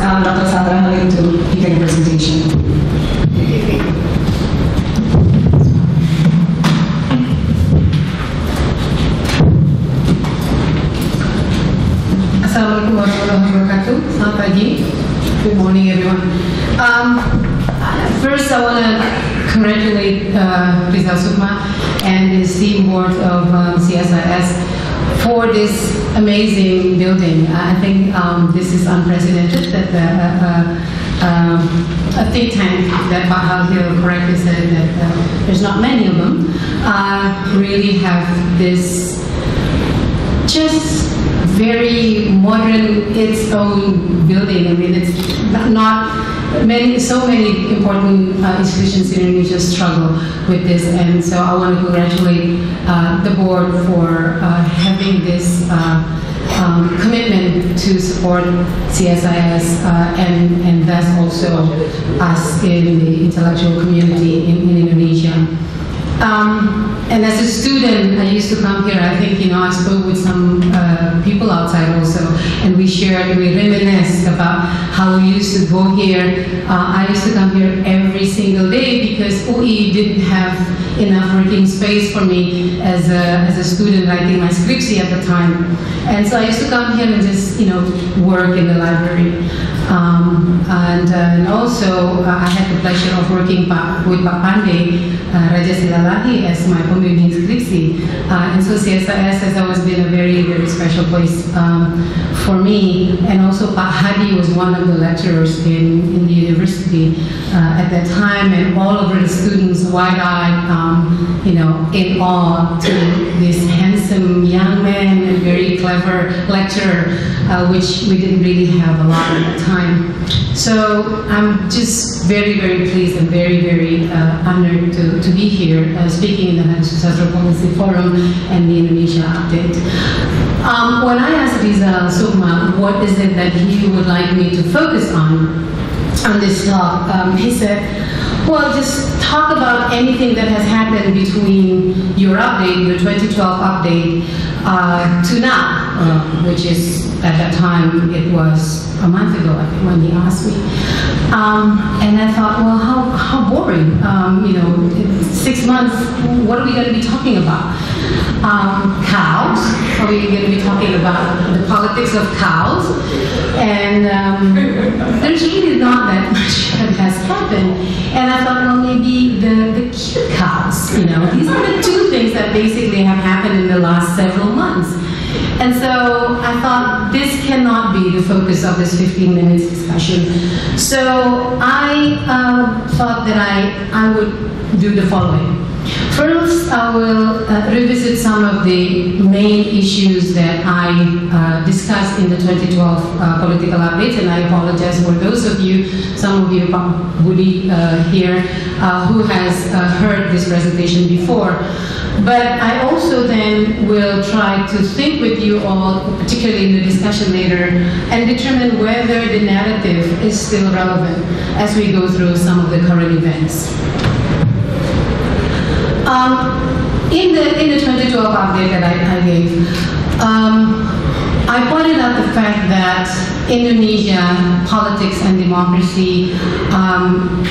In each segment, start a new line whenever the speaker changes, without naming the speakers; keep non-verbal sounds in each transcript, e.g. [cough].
uh, Dr. Sandra Hamid to give a presentation.
Assalamualaikum warahmatullahi wabarakatuh. Selamat pagi. Good morning, everyone. Um, first, I want to congratulate uh, Rizal Sukma and the team board of um, CSIS for this amazing building. I think um, this is unprecedented that the, uh, uh, um, a think tank that Pak Hal Hill correctly said that uh, there's not many of them uh, really have this just very modern, its own building. I mean, it's not many, so many important uh, institutions in Indonesia struggle with this, and so I want to congratulate uh, the board for uh, having this. Uh, um, commitment to support CSIS uh, and, and thus also us in the intellectual community in, in Indonesia. Um, and as a student, I used to come here. I think, you know, I spoke with some uh, people outside also, and we shared, we reminisced about how we used to go here. Uh, I used to come here every single day because UI didn't have enough working space for me as a, as a student writing my skripsi at the time. And so I used to come here and just, you know, work in the library. Um, and, uh, and also, uh, I had the pleasure of working pa- with Pak Pande, uh, Silalahi, as my pembimbing skripsi. Uh, and so CSIS has always been a very, very special place um, for me. And also, Pak Hadi was one of the lecturers in, in the university uh, at that time, and all of the students wide-eyed, um, you know, in awe to this handsome young man and very clever lecturer, uh, which we didn't really have a lot of the time. So I'm just very, very pleased and very, very uh, honored to, to be here uh, speaking in the Soesastro Policy Forum and the Indonesia Update. Um, when I asked Rizal Sukma what is it that he would like me to focus on on this talk, um, he said, well, just talk about anything that has happened between your update, your 2012 update, uh, to now, uh, which is at that time it was a month ago I think, when he asked me. Um, and I thought, well, how, how boring. Um, you know, six months, what are we going to be talking about? Um, cows. Are we going to be talking about the politics of cows? And um, there's really not that [laughs] much that has happened. And I thought, well, maybe the, the cute cows, you know, these are the two things that basically have happened in the last several months. And so I thought this cannot be the focus of this 15 minutes discussion. So I uh, thought that I, I would do the following. First, I will uh, revisit some of the main issues that I uh, discussed in the 2012 uh, political update, and I apologize for those of you, some of you, Budy uh, here, uh, who has uh, heard this presentation before. But I also then will try to think with you all, particularly in the discussion later, and determine whether the narrative is still relevant as we go through some of the current events. Um, in the in the 2012 update that I, I gave, um, I pointed out the fact that Indonesia politics and democracy, um,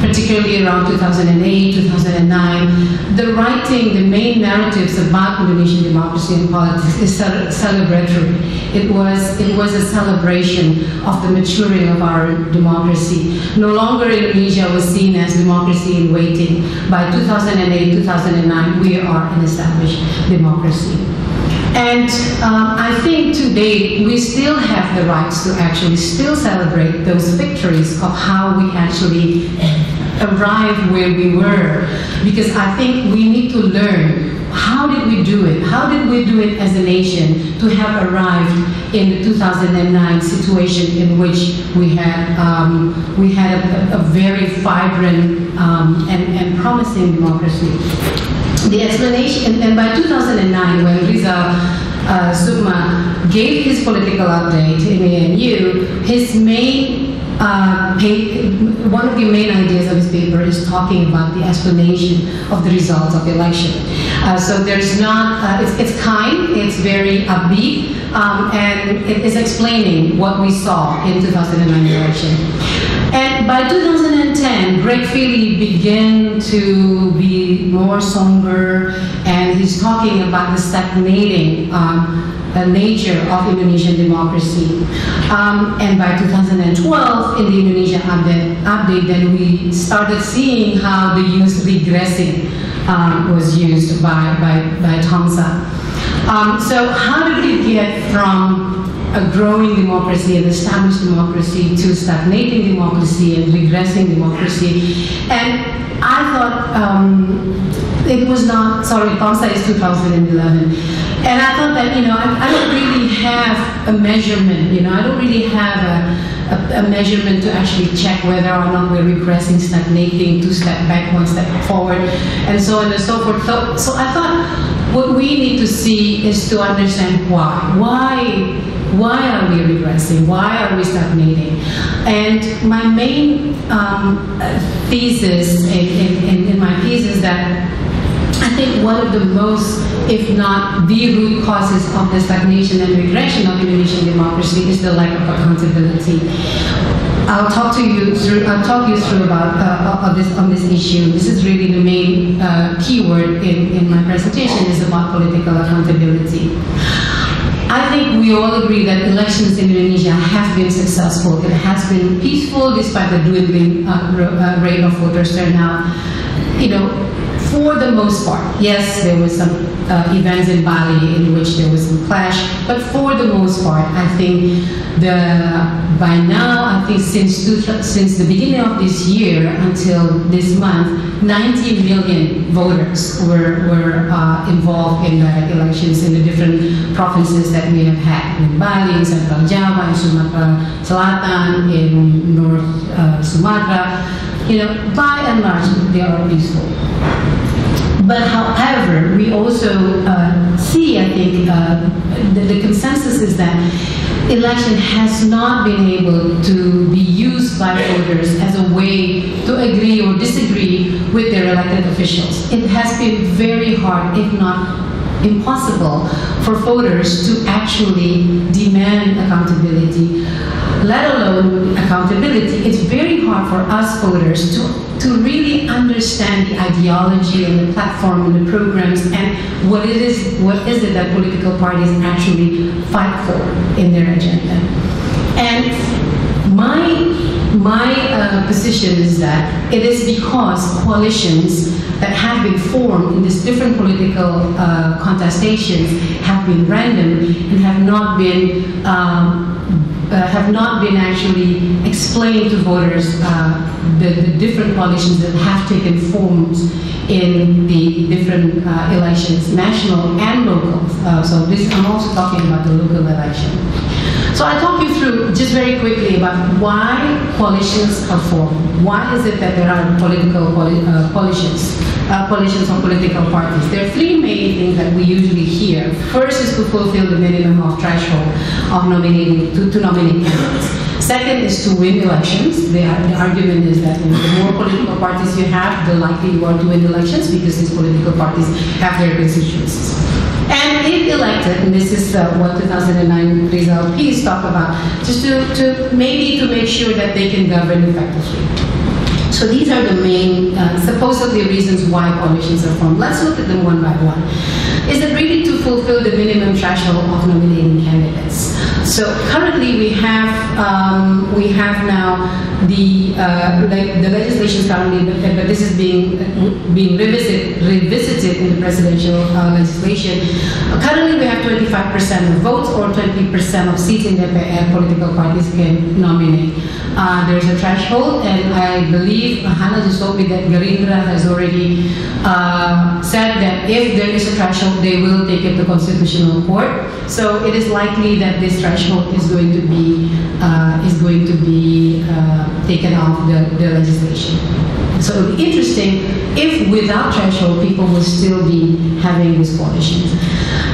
particularly around 2008, 2009, the writing, the main narratives about Indonesian democracy and politics is celebratory. It was it was a celebration of the maturing of our democracy. No longer Indonesia was seen as democracy in waiting. By 2008, 2009, we are an established democracy. And um, I think today we still have the rights to actually still celebrate those victories of how we actually arrived where we were. Because I think we need to learn how did we do it? How did we do it as a nation to have arrived in the 2009 situation in which we had um, we had a, a very vibrant um, and, and promising democracy? the explanation, and, and by 2009, when uh, gave his political update in ANU, his main uh, one of the main ideas of his paper is talking about the explanation of the results of the election. Uh, so there's not, uh, it's, it's kind, it's very upbeat, um, and it is explaining what we saw in 2009 election. By 2010, Greg Fealy began to be more somber, and he's talking about the stagnating um, the nature of Indonesian democracy. Um, and by 2012, in the Indonesia update, update, then we started seeing how the use regressing um, was used by, by, by Tomsa. Um, so how did we get from a growing democracy, an established democracy, to stagnating democracy and regressing democracy? And I thought um, it was not, sorry, Tomsa is 2011. And I thought that, you know, I, I, don't really have a measurement, you know, I don't really have a, a, a, measurement to actually check whether or not we're regressing, stagnating, two step back, one step forward, and so on and so forth. So, so I thought what we need to see is to understand why. Why why are we regressing? Why are we stagnating? And my main um, thesis in, in, in, my piece is that I think one of the most, if not the root causes of the stagnation and regression of Indonesian democracy is the lack of accountability. I'll talk to you through. I'll talk you through about uh, on this on this issue. This is really the main uh, keyword in, in my presentation is about political accountability. I think we all agree that elections in Indonesia have been successful. It has been peaceful despite the dwindling uh, uh, rate of voters turnout. You know, for the most part, yes, there were some uh, events in Bali in which there was some clash, but for the most part, I think the by now, I think since two, since the beginning of this year until this month, 90 million voters were were uh, involved in the elections in the different provinces that we have had in Bali, in Central Java, in Sumatra Selatan, in North uh, Sumatra. You know, by and large, they are peaceful. But however, we also uh, see, I think, uh, the, the, consensus is that election has not been able to be used by voters as a way to agree or disagree with their elected officials. It has been very hard, if not impossible, for voters to actually demand accountability let alone accountability, it's very hard for us voters to, to really understand the ideology and the platform and the programs and what it is, what is it that political parties actually fight for in their agenda. And my my uh, position is that it is because coalitions that have been formed in these different political uh, contestations have been random and have not been um, uh, have not been actually explained to voters uh, the, the, different coalitions that have taken forms in the different uh, elections, national and local. Uh, so this, I'm also talking about the local election. So I talk you through just very quickly about why coalitions are formed. Why is it that there are political uh, coalitions, uh, coalitions of political parties? There are three main things that we usually hear. First is to fulfill the minimum of threshold of nominating to, to nominate candidates. Second is to win elections. The, the argument is that the more political parties you have, the likely you are to win elections because these political parties have their constituencies. And if elected, and this is uh, what 2009 result piece talk about, just to, to maybe to make sure that they can govern effectively. So these are the main, uh, supposedly reasons why coalitions are formed. Let's look at them one by one. Is it really to fulfill the minimum threshold of nominating candidates? So currently we have um, we have now the uh, the legislation currently, but, this is being being revisited revisited in the presidential uh, legislation. currently, we have 25% of votes or 20% of seats in the political parties can nominate. Uh, there is a threshold, and I believe Hannah just told me that Gerindra has already uh, said that if there is a threshold, they will take it to constitutional court. So it is likely that this threshold is going to be uh, is going to be uh, taken off the, the legislation. So it would be interesting if without threshold, people will still be having these coalitions.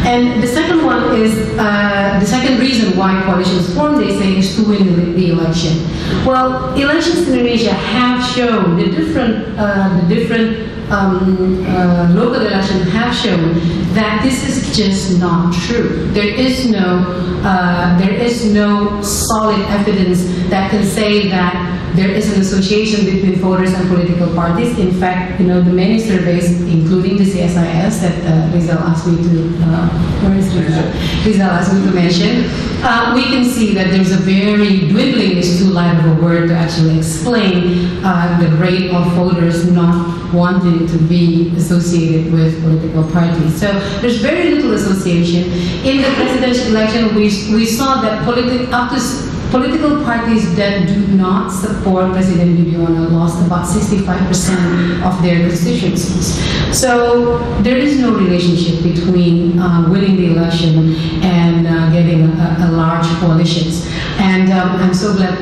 And the second one is, uh, the second reason why coalitions form, they say, is to win the, the election. Well, elections in Indonesia have shown the different, uh, the different um, uh, local elections have shown that this is just not true. There is no, uh, there is no solid evidence that can say that there is an association between voters and political parties. In fact, you know, the many surveys, including the CSIS that uh, Rizal asked me to, uh, Rizal? Rizal asked me to mention, uh, we can see that there's a very dwindling is too light of a word to actually explain uh, the rate of voters not wanting to be associated with political parties. So there's very little association. In the presidential election, we, we saw that politi- to Political parties that do not support President Yudhoyono lost about 65% of their constituencies. So there is no relationship between uh, winning the election and uh, getting a, a, large coalitions. And um, I'm so glad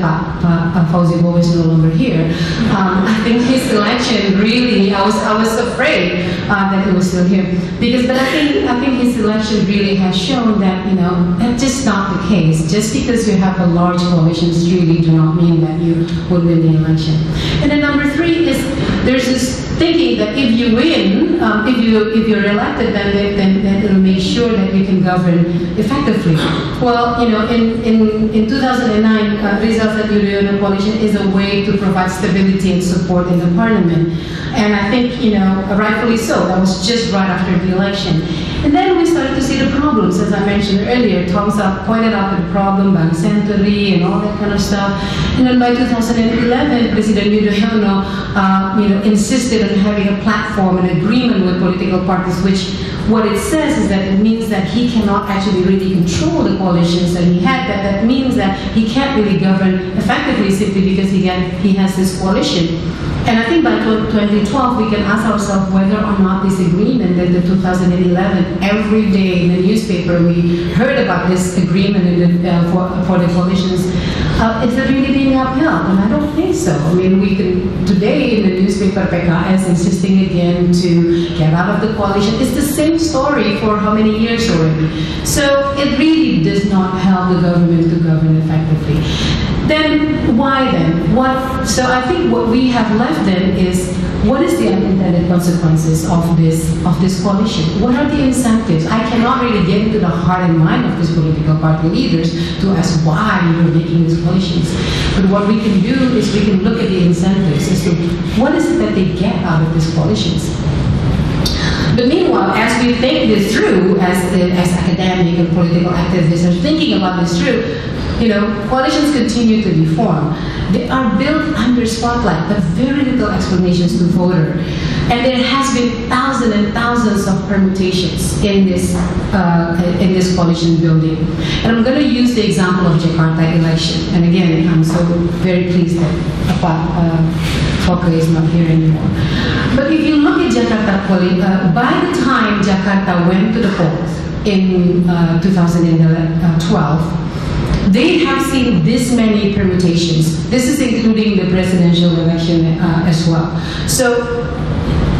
Fauzi Bowo is no longer here. Um, I think his election really, I was, I was afraid uh, that he was still here. Because, but I think, I think his election really has shown that, you know, that's just not the case. Just because you have a large coalition really do not mean that you would win the election. And then number three is there's this thinking that if you win, um, if you if you're elected, then then, then it'll make sure that you can govern effectively. Well, you know, in in, in 2009, uh, Rizal said Yudhoyono coalition is a way to provide stability and support in the parliament, and I think you know rightfully so. That was just right after the election. And then we started to see the problems, as I mentioned earlier. Tom pointed out the problem, Bank Century and all that kind of stuff. And then by 2011, President Yudhoyono, uh, you know, insisted on having a platform, an agreement with political parties, which what it says is that it means that he cannot actually really control the coalitions that he had. That that means that he can't really govern effectively simply because he, he has this coalition. And I think by 2012, we can ask ourselves whether or not this agreement that the 2011, every day in the newspaper, we heard about this agreement the, uh, for, for the coalitions, uh, is it really being upheld? And I don't think so. I mean, we can, today in the newspaper, PKS insisting again to get out of the coalition. It's the same story for how many years already. So it really does not help the government to govern effectively. Then why then? What? So I think what we have left then is what is the unintended consequences of this of this coalition? What are the incentives? I cannot really get into the heart and mind of these political party leaders to ask why we're making these coalitions. But what we can do is we can look at the incentives as to what is it that they get out of these coalitions. But meanwhile, as we think this through, as, as academic and political activists are thinking about this through, you know, coalitions continue to be formed. They are built under spotlight, but very little explanations to voter. And there has been thousands and thousands of permutations in this uh, in this coalition building. And I'm going to use the example of Jakarta election. And again, I'm so very pleased that uh, Foke is not here anymore. But if you Jakarta, uh, by the time Jakarta went to the polls in uh, 2012, they have seen this many permutations. This is including the presidential election uh, as well. So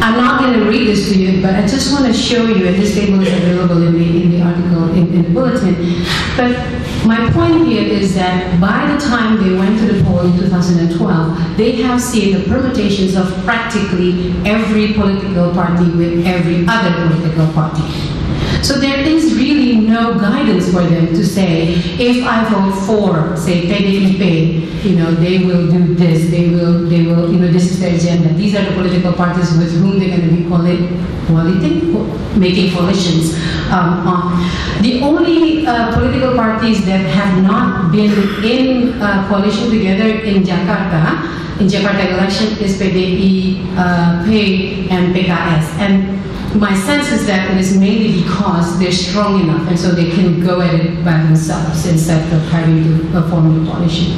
I'm not going to read this to you, but I just want to show you, and this table is available in the, in the article, in, in the bulletin. But my point here is that by the time they went to the poll in 2012, they have seen the permutations of practically every political party with every other political party. So there is really no guidance for them to say, if I vote for, say, PDIP, you know, they will do this, they will, they will, you know, this is their agenda. These are the political parties with whom they're going to be coaliting, making coalitions. Um, the only uh, political parties that have not been in uh, coalition together in Jakarta, in Jakarta election is PDIP, uh, PAY, and PKS. And my sense is that it is mainly because they're strong enough and so they can go at it by themselves instead of having to form a coalition.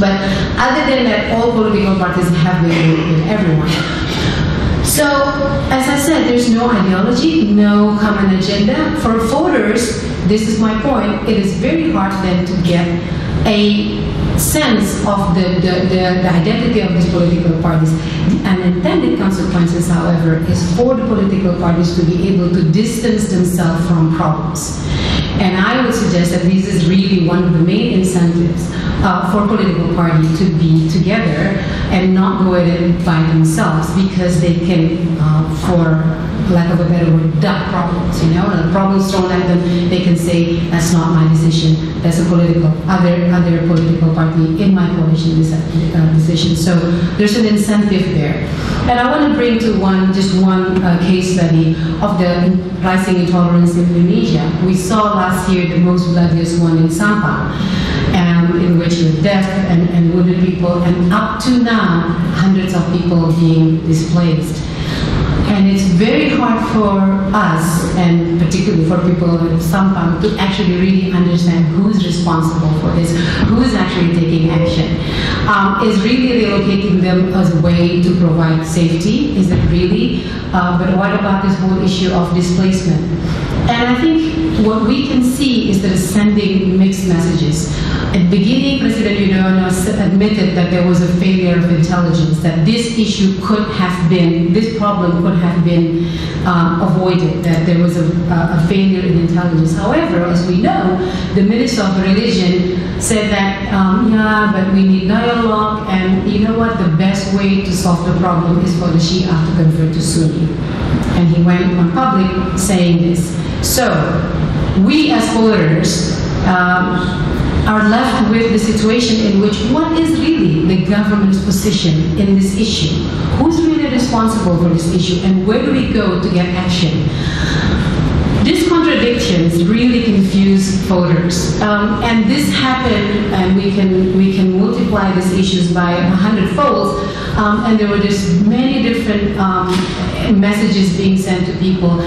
But other than that, all political parties have been with everyone. So, as I said, there's no ideology, no common agenda. For voters, this is my point, it is very hard then to get a sense of the, the, the, the, identity of these political parties. The unintended consequences, however, is for the political parties to be able to distance themselves from problems. And I would suggest that this is really one of the main incentives uh, for political parties to be together and not go at it by themselves because they can, uh, for lack of a better word, duck problems. You know, when a problem's thrown at them, they can say, "That's not my decision. That's a political other other political party in my coalition uh, decision." So there's an incentive there. And I want to bring to one just one uh, case study of the rising intolerance in Indonesia. We saw last year the most bloodiest one in Sampang, um, in which were deaf and, and wounded people, and up to now, hundreds of people being displaced. And it's very hard for us, and particularly for people in Sampang, to actually really understand who's responsible for this, who's actually taking action. Um, is really relocating them as a way to provide safety? Is it really? Uh, but what about this whole issue of displacement? And I think what we can see is that it's sending mixed messages. At the beginning, President Yudhoyono admitted that there was a failure of intelligence, that this issue could have been, this problem could have been um, avoided, that there was a, a, failure in intelligence. However, as we know, the Minister of Religion said that, um, yeah, but we need dialogue, and you know what, the best way to solve the problem is for the Shia to convert to Sunni. And he went on public saying this. So, we as voters, um, are left with the situation in which what is really the government's position in this issue? Who's really responsible for this issue and where do we go to get action? These contradictions really confuse voters, um, and this happened, and we can we can multiply these issues by a hundredfold. Um, and there were just many different um, messages being sent to people.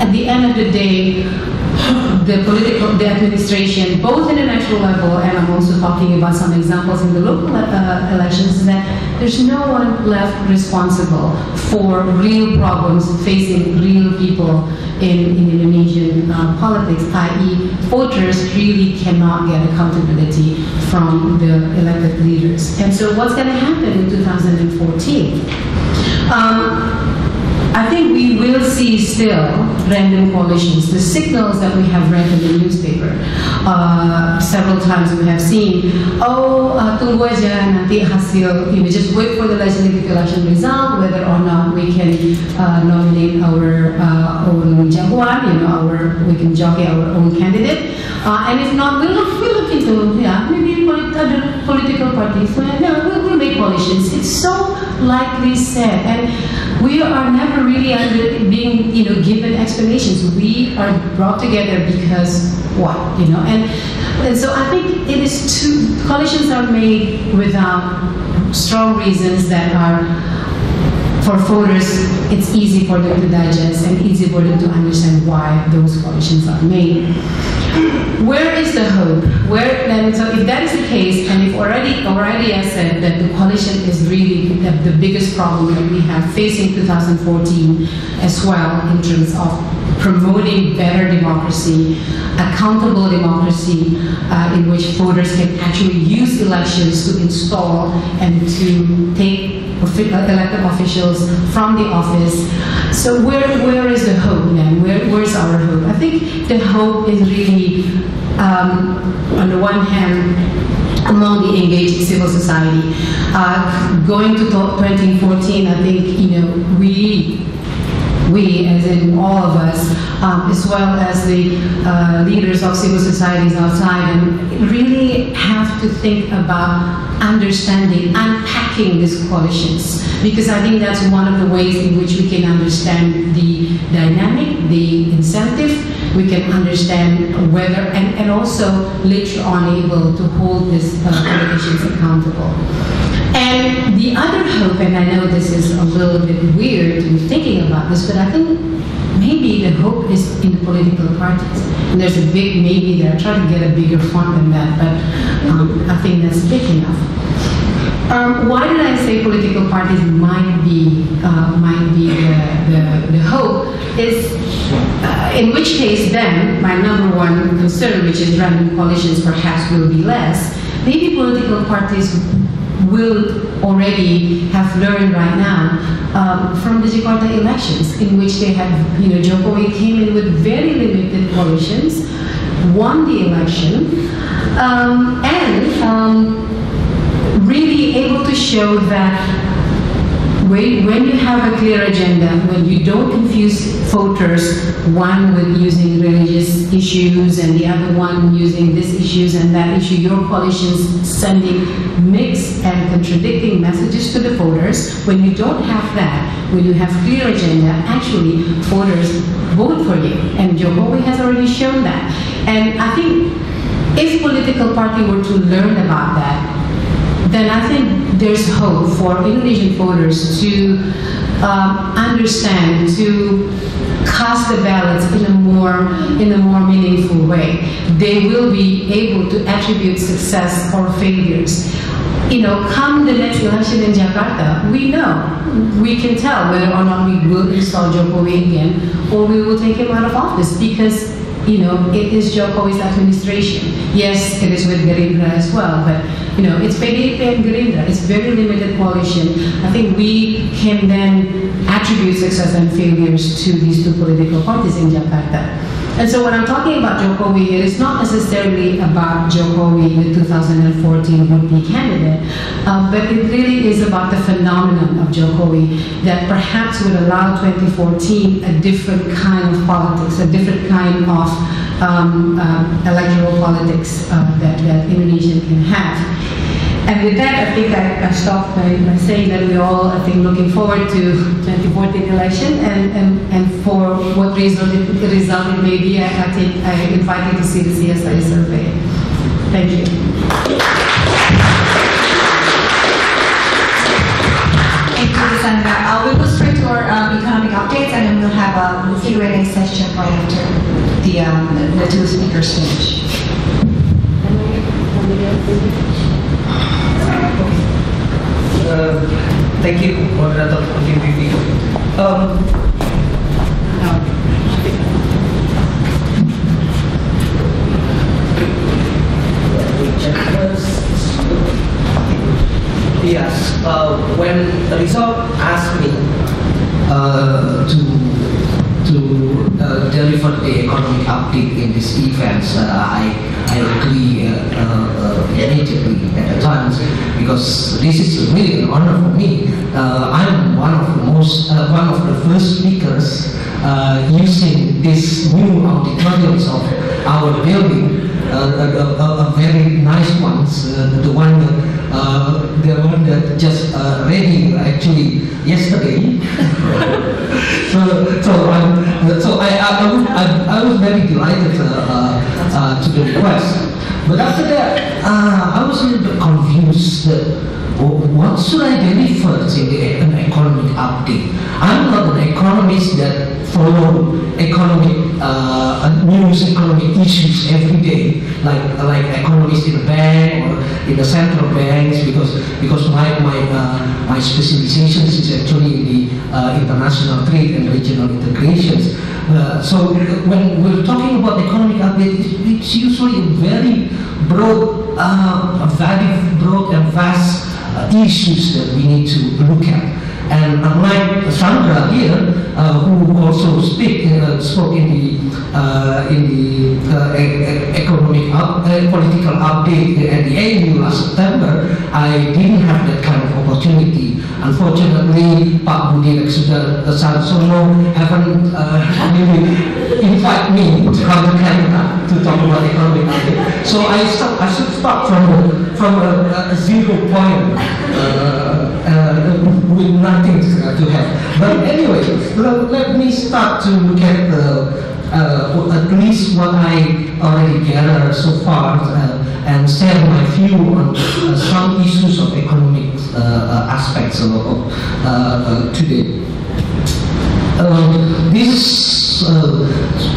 At the end of the day, [sighs] the political, the administration, both in the national level, and I'm also talking about some examples in the local uh, elections, that there's no one left responsible for real problems facing real people in, in Indonesian uh, politics, i.e., voters really cannot get accountability from the elected leaders. And so, what's going to happen in 2014? Um, I think we will see still random coalitions. The signals that we have read in the newspaper, uh, several times we have seen, oh, uh, tunggu aja nanti hasil, you know, just wait for the legislative election result, whether or not we can uh, nominate our uh, own jagoan, you know, our, we can jockey our own candidate. Uh, and if not, we'll look, we'll look into, yeah, maybe other political parties, well, yeah, we'll, we'll make coalitions. It's so likely said. And we are never really under being, you know, given explanations. We are brought together because what, you know? And, and so I think it is too, coalitions are made without strong reasons that are for voters, it's easy for them to digest and easy for them to understand why those coalitions are made. Where is the hope? Where then? So if that is the case, and if already already I said that the coalition is really the, the biggest problem that we have facing 2014 as well in terms of promoting better democracy, accountable democracy, uh, in which voters can actually use elections to install and to take elected officials from the office. So where, where is the hope then? Where, where's our hope? I think the hope is really, um, on the one hand, among the engaged civil society. Uh, going to 2014, I think, you know, we we, as in all of us, um, as well as the uh, leaders of civil societies outside, and really have to think about understanding, unpacking these coalitions, because I think that's one of the ways in which we can understand the dynamic, the incentive, we can understand whether, and, and also later on able to hold these uh, accountable. And the other hope, and I know this is a little bit weird to be thinking about this, but I think maybe the hope is in the political parties. And there's a big maybe there. Try to get a bigger fund than that, but um, I think that's big enough. Um, why did I say political parties might be uh, might be the, the, the hope? Is uh, in which case then my number one concern, which is running coalitions, perhaps will be less. Maybe political parties will already have learned right now um, from the Jakarta elections, in which they have, you know, Jokowi came in with very limited coalitions, won the election, um, and um, really able to show that when, when you have a clear agenda, when you don't confuse voters, one with using religious issues and the other one using this issues and that issue, your coalition's sending mixed and contradicting messages to the voters. When you don't have that, when you have clear agenda, actually voters vote for you. And Jokowi has already shown that. And I think if political party were to learn about that, then I think there's hope for Indonesian voters to um, understand, to cast the ballots in a more in a more meaningful way. They will be able to attribute success or failures. You know, come the next election in Jakarta, we know, we can tell whether or not we will install Jokowi again or we will take him out of office because you know, it is Jokowi's administration. Yes, it is with Gerindra as well, but you know, it's PDIP and Gerindra. It's very limited coalition. I think we can then attribute success and failures to these two political parties in Jakarta. And so when I'm talking about Jokowi, it is not necessarily about Jokowi, the 2014 would-be candidate, um, but it really is about the phenomenon of Jokowi that perhaps would allow 2014 a different kind of politics, a different kind of um, uh, electoral politics uh, that, that Indonesia can have. And with that, I think I, I stop by, by, saying that we're all, I think, looking forward to 2014 election and, and, and for what result it, result it may be, I, I, think, I invite you to see the CSI survey. Thank you.
Thank you. Uh, we'll go straight to our um, economic updates and then we'll have a Q&A session right after the, um, the, two speakers finish.
Uh, thank you, moderator, for the briefing. Um, Yes, uh, when Rizal asked me uh, to to uh, deliver the economic update in this event, uh, I I agree uh, uh, immediately at the time because this is really an honor for me. Uh, I'm one of the most one of the first speakers using this new auditoriums of our building, a, a, a, very nice ones, the one the one that just ready actually yesterday. [laughs] so, so, I'm, so I, I, I, I was very delighted uh, uh, to the request. But after that, uh, I was a little bit confused. What should I deliver in the economic update? I'm not an economist that follow economic uh, news, economic issues every day, like like economists in the bank or in the central banks, because because my my uh, my specialization is actually in the uh, international trade and regional integrations. Uh, so when we're talking about economic update, it's usually a very broad, uh, very broad and vast uh, issues that we need to look at. And unlike Sandra here, uh, who also speak, spoke in the uh, in the uh, economic up, political update at the AU last September, I didn't have that kind of opportunity. Unfortunately, Pak Budy Sudah Sansono haven't [laughs] really invite me to come to Canberra to talk about economic update. So I start, I should start from from a, a zero point with nothing to have. But anyway, let, let me start to look at the uh, at least what I already gathered so far uh, and share my view on uh, some issues of economic uh, uh, aspects of, of uh, today. this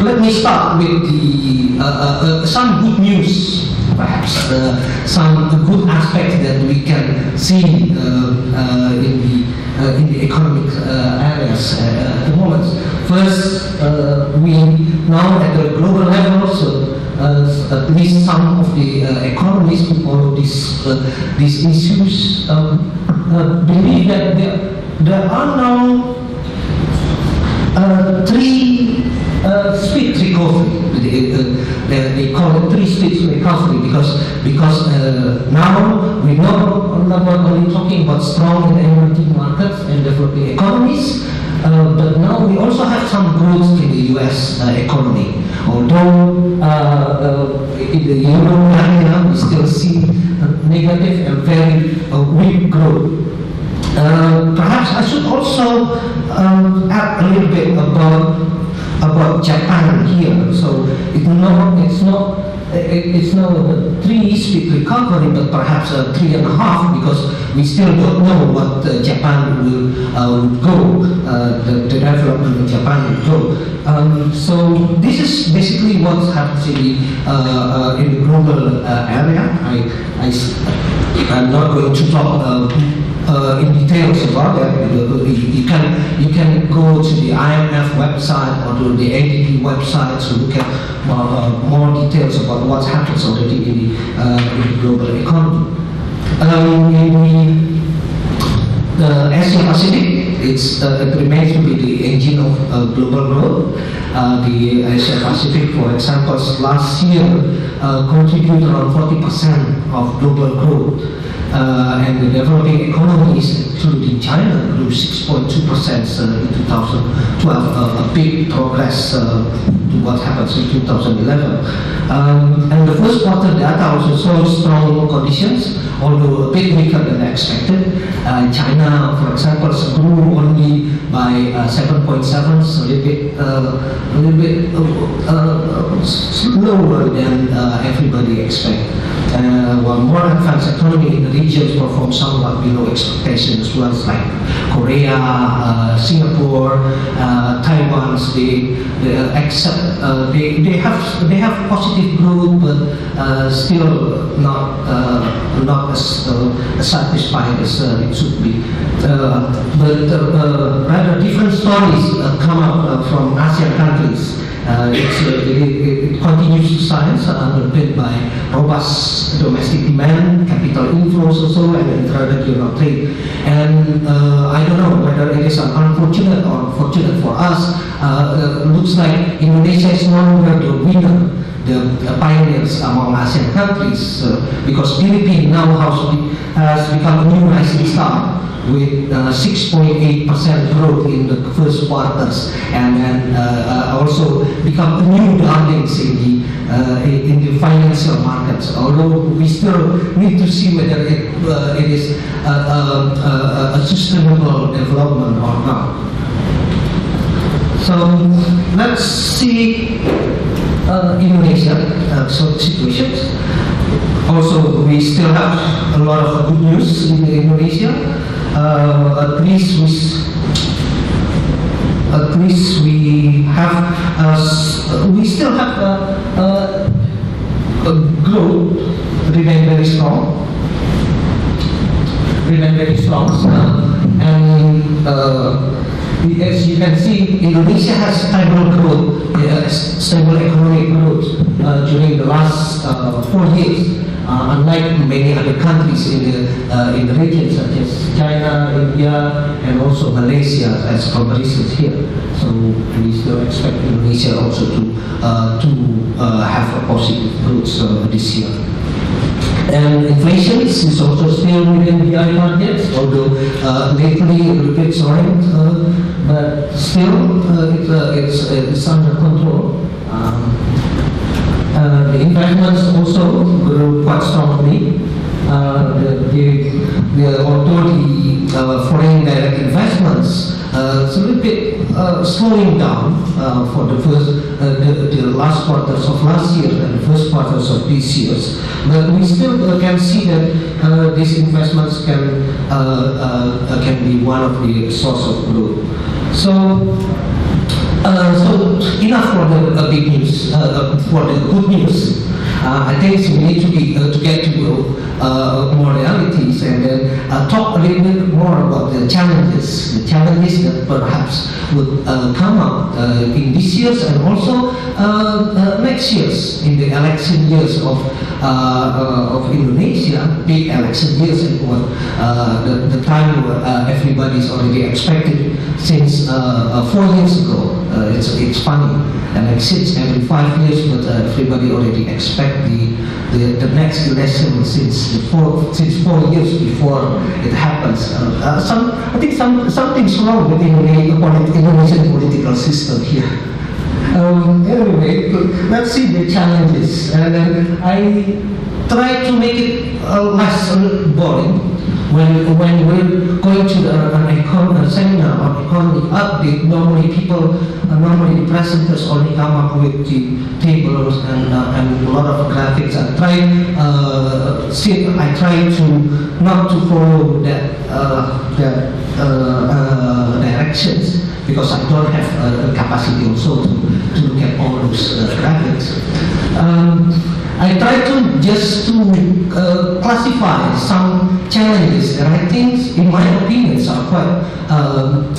let me start with the some good news perhaps uh, some good aspects that we can see uh, uh, in the in the economic areas at the moment. First, we now at the global level, so uh, at least some of the uh, economists who follow these uh, these issues um, believe that there, there are now three speed recovery they, uh, they, call it three states recovery because because uh, now we know not only talking about strong and emerging markets and developing economies, uh, but now we also have some growth in the U.S. Uh, economy. Although uh, uh, in the euro area we still see negative and very uh, weak growth. Uh, perhaps I should also um, add a little bit about about Japan here. So it's not it's not it- it's not a three-speed recovery, but perhaps a three and a half because we still don't know what uh, Japan will, uh, go, uh, the, the development of Japan will go. Um, so this is basically what happens in the, uh, uh, in the global uh, area. I, I, I'm not going to talk uh, in details about that. You, can you can go to the IMF website or to the ADB website to look at uh, more details about what happens already in the, uh, in the global economy. Um, in the uh, Asia Pacific, it's, uh, it remains to be the engine of uh, global growth. Uh, the Asia Pacific, for example, last year uh, contributed around 40% of global growth. Uh, and the developing economies, including China, grew 6.2% uh, in 2012, uh, a big progress uh, to what happens in 2011. Um, and the first quarter data also shows strong conditions, although a bit weaker than expected. Uh, China, for example, grew only by uh, 7.7, so a little bit, uh, a little bit uh, uh, slower than uh, everybody expected. Uh, while more advanced economy in the regions perform somewhat below expectations, as ones like Korea, uh, Singapore, uh, Taiwan, they, they uh, accept, uh, they, they have they have positive growth, but uh, still not not as satisfied as it should be. But rather different stories come up from ASEAN countries. Uh, uh, it, it, continues to science, uh, underpinned by robust domestic demand, capital inflows also, and intra-regional trade. And uh, I don't know whether it is unfortunate or fortunate for us. Looks like Indonesia is no longer the winner, the, pioneers among ASEAN countries, uh, because Philippines now has, has become a new rising star with uh, 6.8% growth in the first quarters and then uh, uh, also become a new darlings in the, uh, in the financial markets. Although we still need to see whether it, uh, it is a, a, a, a sustainable development or not. So let's see uh, Indonesia uh, so situations. Also, we still have a lot of good news in Indonesia. Uh, at least we, at least we have, uh, we still have uh, uh, a growth remain very strong remain very strong. And uh, as you can see, Indonesia has stable growth, uh, stable economic growth uh, during the last uh, four years. Uh, unlike many other countries in the uh, in the region, such as China, India, and also Malaysia, as comparisons here. So we still expect Indonesia also to uh, to uh, have a positive growth uh, this year. And inflation is also still within the eye targets, although uh, lately little bit soaring, uh, but still it, it's, it's under control. Um, the investments also grew quite strongly. Uh, the, the, although the uh, foreign direct investments uh, a little bit uh, slowing down uh, for the first, uh, the, the last quarters of last year and the first quarters of this year. But we still uh, can see that these investments can can be one of the source of growth. So so enough for the uh, big news, uh, uh, for the good news. Uh, I think we need to be uh, to get to uh, more realities and then uh, talk a little bit more about the challenges, the challenges that perhaps would uh, come up uh, in this years and also next years in the election years of of Indonesia, big election years and what the, the time where everybody's already expected since four years ago. It's it's funny, elections every five years, but everybody already the, the the next election since four since four years before it happens. Uh, uh, some I think some something's wrong with the Indonesian political system here. Um, anyway, let's see the challenges. And then I try to make it uh, less uh, boring. When, when we're going to the, an econ- a seminar on economic update, normally people, uh, normally the presenters only come up with the tables and, uh, and a lot of graphics. I try, uh, see, I try to not to follow that, uh, that uh, uh, directions because I don't have uh, a capacity also to, to look at all those uh, graphics. Um, I try to just to uh, classify some challenges that I think, in my opinion, are quite um,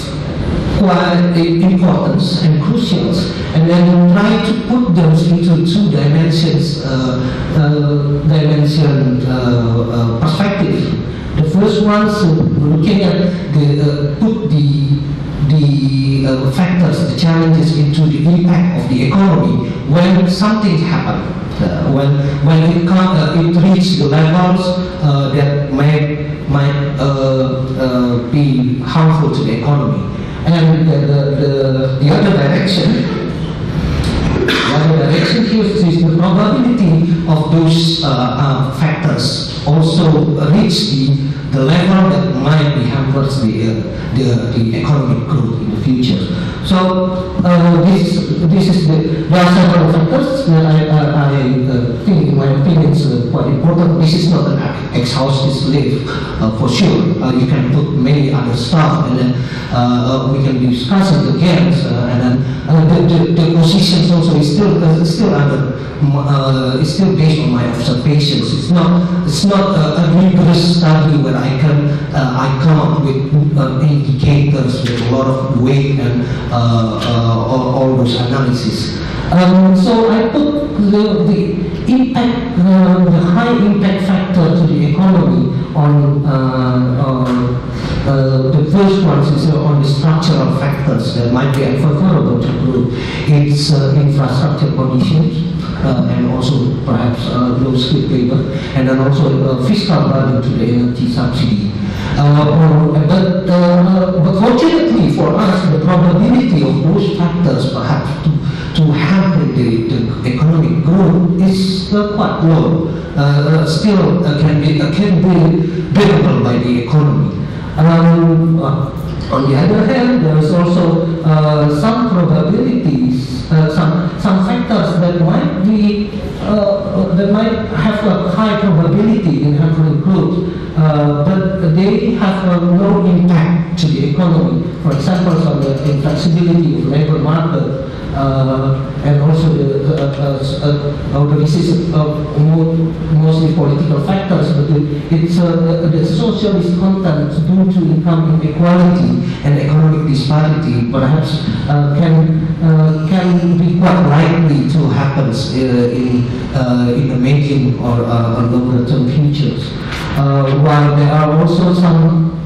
quite important and crucial, and then try to put those into two dimensions, uh, uh, dimension uh, uh, perspective. The first one is looking at the uh, put the the factors, the challenges into the impact of the economy when something happens. Uh, when when it come, uh, it reach the levels uh, that might might uh, uh, be harmful to the economy, and the the, the, the other direction the other direction here is the probability of those factors also reach the, the level that might be hampers the, uh, the, the economic growth in the future. So uh, this, this is the, there are several factors that I, I, I uh, think, in my opinion, is uh, quite important. This is not an exhaustive list uh, for sure. Uh, you can put many other stuff and then uh, uh, we can discuss it again. Uh, and then uh, the, the, the positions also is still uh, it's still under uh, it's still based on my observations. It's not it's not a, a rigorous study where I can uh, I come up with uh, indicators with a lot of weight and uh, uh, all, all those analysis. Um, so I put the, the impact, the high impact factor to the economy on uh, uh, uh, the first one is uh, on the structural factors that might be unfavorable to growth. It's uh, infrastructure conditions. Uh, and also perhaps uh, low skilled labor, and then also uh, fiscal burden to the energy subsidy. Uh, or, but, uh, but fortunately for us, the probability of those factors perhaps to, to hamper the, the economic growth is uh, quite low. Uh, uh, still uh, can be uh, can be bearable by the economy. Um, uh, on the other hand, there is also uh, some probabilities, uh, some some factors that might be uh, that might have a high probability in hampering growth, uh, but they have uh, no impact to the economy. For example, on the inflexibility of labor market. Uh, and also the, uh, uh, uh, disease of more, mostly political factors, but it's the socialist content due to income inequality and economic disparity perhaps can can be quite likely to happen in in the medium or uh, longer term futures. While there are also some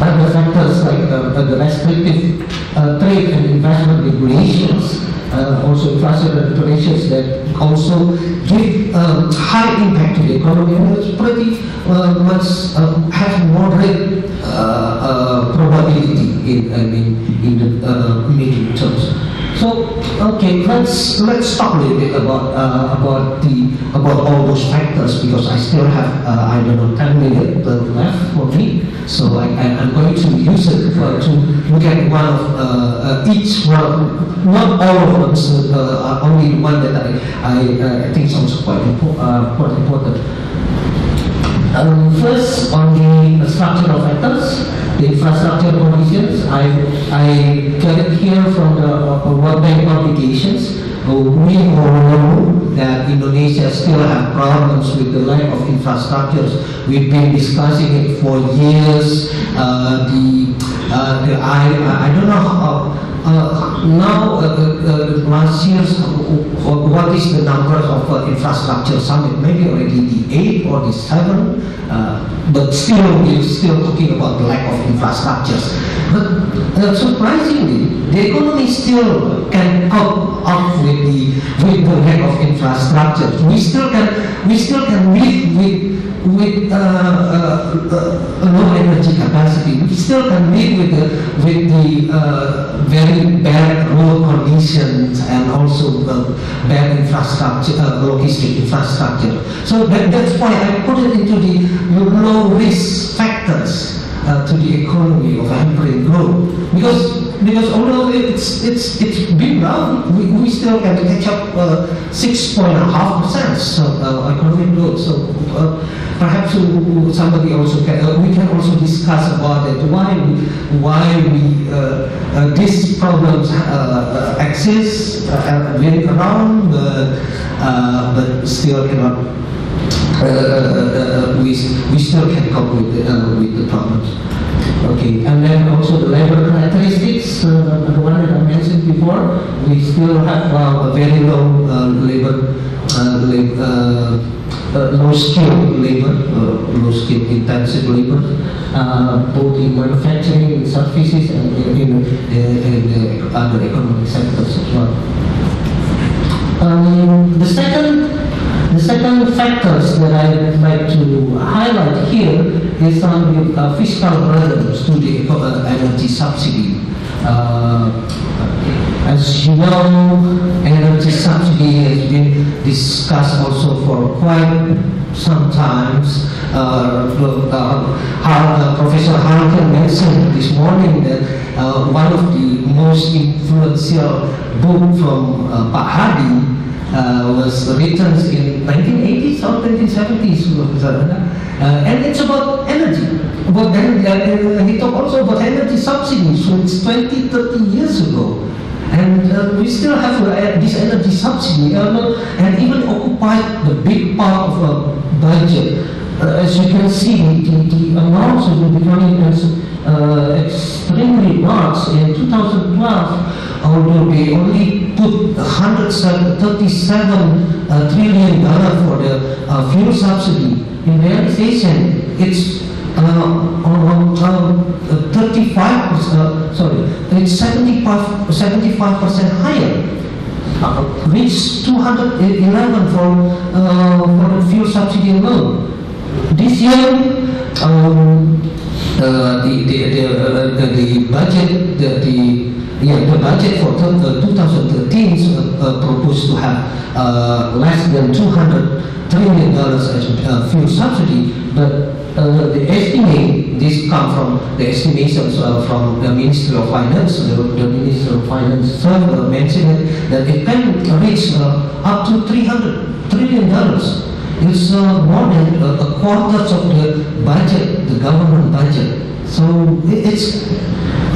other factors like uh, the restrictive uh, trade and investment regulations, uh, also infrastructure regulations that also give um, high impact to the economy and it's pretty uh, much uh, has moderate uh, uh, probability in, I mean, in the medium terms. So okay, let's let's talk a little bit about uh, about the about all those factors because I still have uh, I don't know ten minutes left for me. So I, I, I'm going to use it for, to look at one of uh, uh, each one, not all of them, so, uh, only one that I I, uh, I think is also quite, impo- uh, quite important. Um, first, on the structure of factors, the infrastructure conditions, I, I it here from the uh, World Bank publications. Uh, we all know that Indonesia still have problems with the lack of infrastructures. We've been discussing it for years. Uh, the Uh, the- I, I don't know how, uh, now, uh, uh, uh, last uh, uh, what is the number of infrastructure summit? Maybe already the eight or the seven, but still, we're still talking about the lack of infrastructures. But surprisingly, the economy still can cope up with the, with the lack of infrastructure. We still can, we still can live with with uh, uh, uh, low energy capacity, we still can live with the, with the very bad road conditions and also bad infrastructure, logistic infrastructure. So that, that's why I put it into the low risk factors uh, to the economy of hampering growth. Because because although it's it's it's been down, we, we still can catch up uh, six point half percent uh, economic growth. So uh, perhaps somebody also can, uh, we can also discuss about it. Why we, why we uh, uh, these problems uh, uh, exist uh, around, but still cannot. Uh, we, we still can cope with, uh, with the problems. Okay, and then also the labor characteristics, uh, the one that I mentioned before, we still have uh, a very low uh, labor, uh, lab, uh, uh, low skilled labor, low skilled intensive labor, both in manufacturing, in services, and in, in, in, the other economic sectors as well. Um, the second the second factors that I'd like to highlight here is on the uh, fiscal burdens to the energy subsidy. Uh, as you know, energy subsidy has been discussed also for quite some times. Uh, uh, uh, Professor Harkin mentioned this morning that one of the most influential book from uh, Hadi uh, was written in 1980s or 1970s, uh, and it's about energy. But then uh, he talked also about energy subsidies, so it's 20, 30 years ago. And uh, we still have uh, this energy subsidy, uh, and even occupied the big part of our budget. As you can see, the, the amounts will be becoming uh, extremely large in 2012 although they only put 137 uh, trillion dollar for the uh, fuel subsidy. In realization, it's uh, on, uh, 35 uh, sorry, it's 75 75 percent higher. Uh, reached 211 for uh, for the fuel subsidy alone. This year, um, the, the, the, uh, the, budget, the, the yeah, the budget for uh, 2013 is uh, uh, proposed to have less than 200 trillion dollars as fuel subsidy, but uh, the estimate, this come from the estimations uh, from the Ministry of Finance, the, the Minister of Finance uh, mentioned that it can reach uh, up to 300 trillion dollars. It's uh, more than a, a quarter of the budget, the government budget. So it's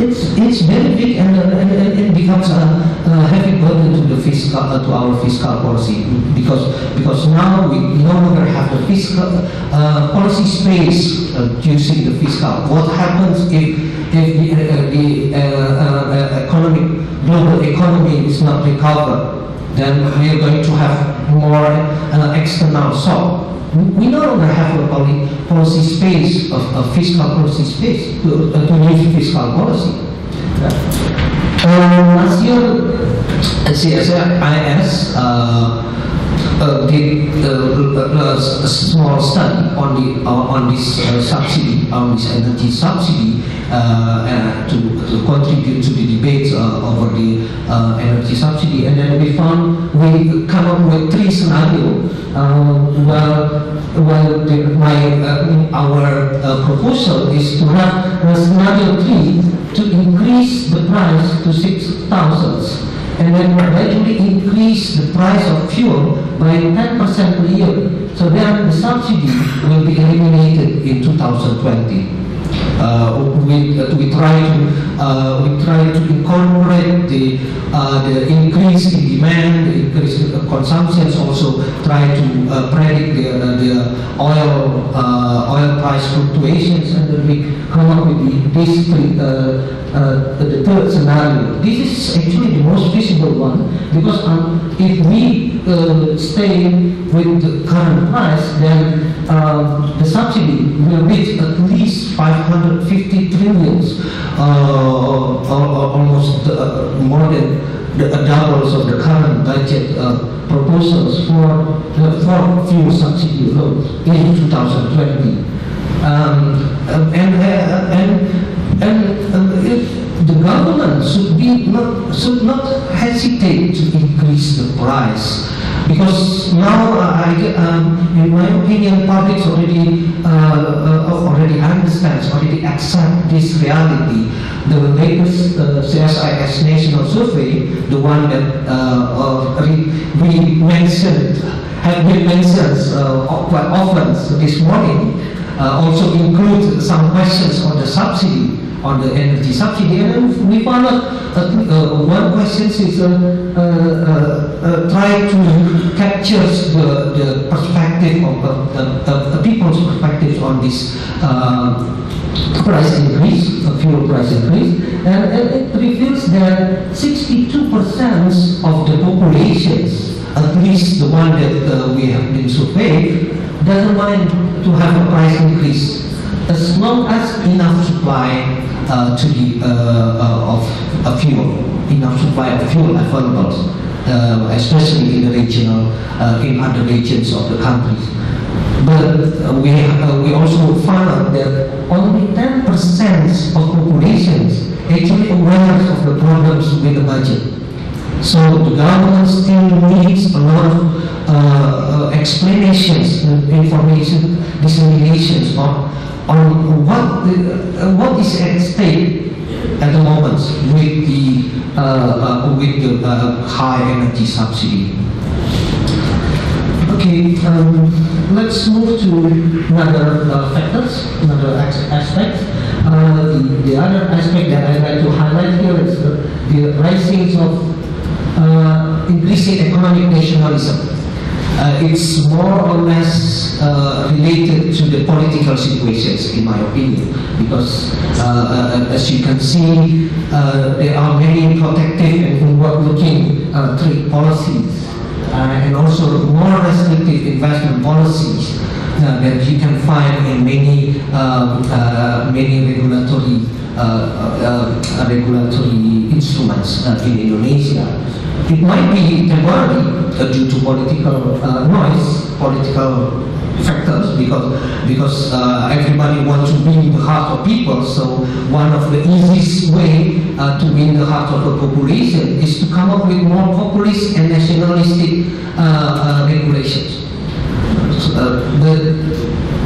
it's it's very big and, uh, and, and it becomes a, a heavy burden to the fiscal uh, to our fiscal policy because because now we no longer have the fiscal uh, policy space uh, using the fiscal. What happens if if the, uh, the uh, uh, uh, economic global economy is not recovered? Then we are going to have more external So we no longer have a policy space, of a fiscal policy space to, uh, to use fiscal policy. Um, last year, CSIS uh, did uh, uh, a small study on the uh, on this uh, subsidy, on this energy subsidy, uh, uh, to, to contribute to the debate uh, over the uh, energy subsidy, and then we found we come up with three scenarios. Uh, well, well, the, my uh, our uh, proposal is to have scenario three to increase the price to six thousands and then gradually increase the price of fuel by 10% per year. So then the subsidy will be eliminated in 2020. Uh, we, uh, we try to uh, we try to incorporate the, the increase in demand, the increase in consumptions also try to predict the, the oil, oil price fluctuations and then we come up with the, this, uh, the third scenario. This is actually the most feasible one because um, if we uh, stay with the current price, then uh, the subsidy will reach at least 550 trillions, uh, or, or almost uh, more than the doubles of the current budget uh, proposals for the for fuel subsidy in 2020. Um, and uh, and and um, if the government should be not should not hesitate to increase the price because now uh, I, um, in my opinion, public already uh, uh, already understands, already accept this reality. The latest uh, CSIS national survey, the one that uh, uh, we, we mentioned, have been mentioned uh, quite often this morning, uh, also include some questions on the subsidy on the energy subsidy. And we found out uh, uh, one question is uh, uh, uh, uh, try to capture the, the perspective of, of, of the people's perspective on this uh, price increase, fuel price increase, and, and it reveals that 62% of the populations, at least the one that we have been surveyed, doesn't mind to have a price increase as long as enough supply to the uh, uh, of, of fuel, enough supply of fuel available, uh, especially in the regional, uh, in other regions of the countries. But uh, we uh, we also found out that only 10% of populations actually aware of the problems with the budget. So the government still needs a lot of uh, uh, explanations information disseminations on on what the, uh, what is at stake at the moment with the uh, uh, with the uh, high energy subsidy. Okay, um, let's move to another uh, factors, another as- aspect. Uh, the, the other aspect that I'd like to highlight here is the, the rising of uh, increasing economic nationalism. Uh, it's more or less uh, related to the political situations, in my opinion, because uh, uh, as you can see, uh, there are many protective and inward-looking uh, trade policies, and also more restrictive investment policies uh, that you can find in many um, uh, many regulatory uh, uh, regulatory instruments in Indonesia. It might be temporary due to political noise, political factors, because because uh, everybody wants to win the heart of people. So one of the easiest way uh, to win the heart of the population is to come up with more populist and nationalistic uh, regulations. Uh, the,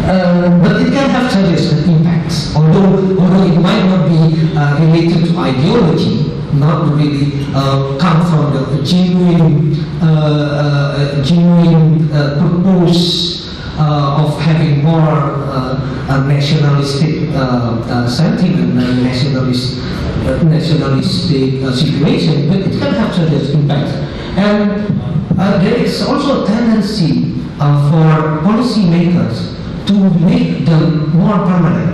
uh, but it can have serious impacts, although, although it might not be uh, related to ideology, not really uh, come from the genuine, uh, uh, genuine uh, purpose uh, of having more nationalistic sentiment and nationalist, nationalistic situation, but it can have serious impact. And there is also a tendency for policymakers to make them more permanent.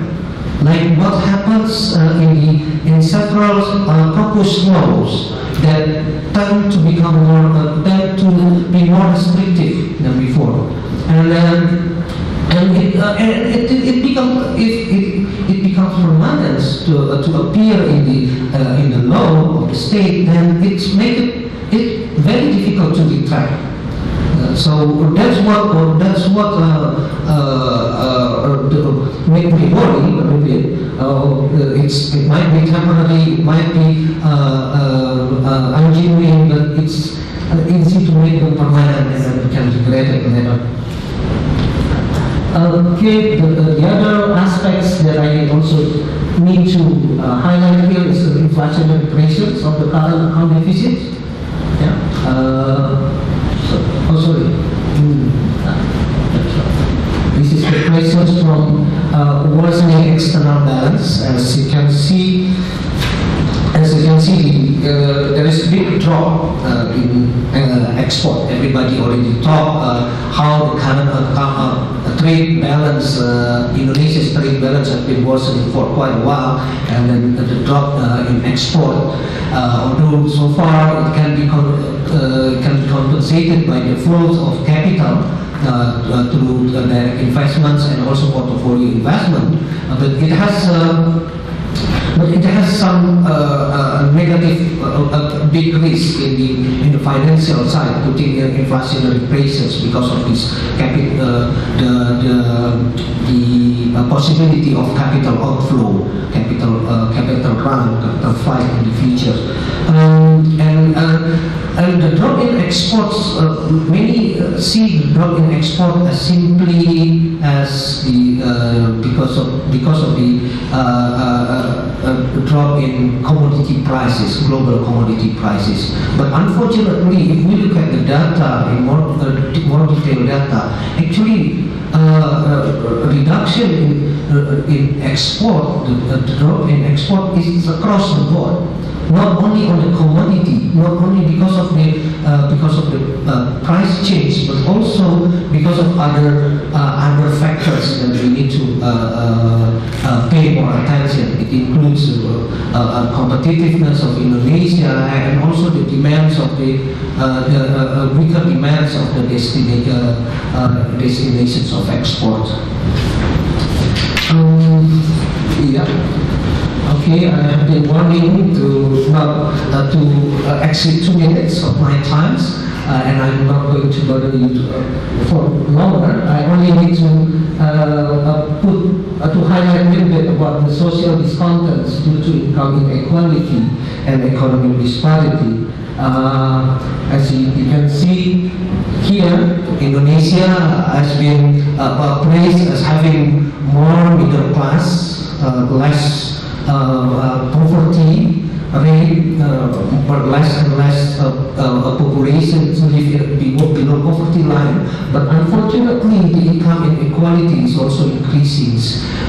Like what happens uh, in, several uh, proposed laws that tend to become more, uh, tend to be more restrictive than before. And then, and it, uh, and it, it, it becomes, if it, it becomes permanent to, uh, to appear in the, uh, in the law of the state, then it's make it, it very difficult to retract. Uh, so that's what uh, that's what uh, make me worry little bit. Uh, it's it might be temporary, it might be uh, uh, uh, ungenuine, but it's uh, easy to make them permanent and then can regret it later. Okay, the, the, the other aspects that I also need to highlight here is the inflationary pressures of the current account deficit. Yeah. Uh, so, oh, sorry. Hmm. Ah, that's right. This from uh, worsening external balance. As you can see, as you can see, uh, there is a big drop uh, in uh, export. Everybody already talked uh, how the current uh, trade balance, uh, Indonesia's trade balance has been worsening for quite a while, and then the drop in export. Although so far it can be can be compensated by the flows of capital through uh, direct investments and also portfolio investment, Uh, but it has. Uh, but it has some uh, uh, negative, uh, uh, big risk in the in the financial side, putting uh, inflationary pressures because of this capi- uh, the the the uh, possibility of capital outflow, capital uh, capital run, capital flight in the future, um, and uh, and the drop in exports. Uh, many uh, see drop in export as simply as the uh, because of because of the uh, drop in commodity prices, global commodity prices. But unfortunately, if we look at the data in more, more detailed data, actually uh, reduction in, in export, the, the drop in export is across the board not only on the commodity, not only because of the uh, because of the uh, price change, but also because of other uh, other factors that we need to uh, uh, uh, pay more attention. It includes competitiveness of Indonesia and also the demands of the the weaker demands of the destina- destinations of export. Um, yeah. Okay, I have been warning to not uh, to uh, exceed two minutes of my times, uh, and I'm not going to bother you to, uh, for longer. I only need to uh, uh, put to highlight a little bit about the social discontents due to income inequality and economic disparity. As you, you can see here, Indonesia has been praised as having more middle class, less poverty rate, uh, but less and less uh, uh, population to live below, below poverty line. But unfortunately, the income inequality is also increasing.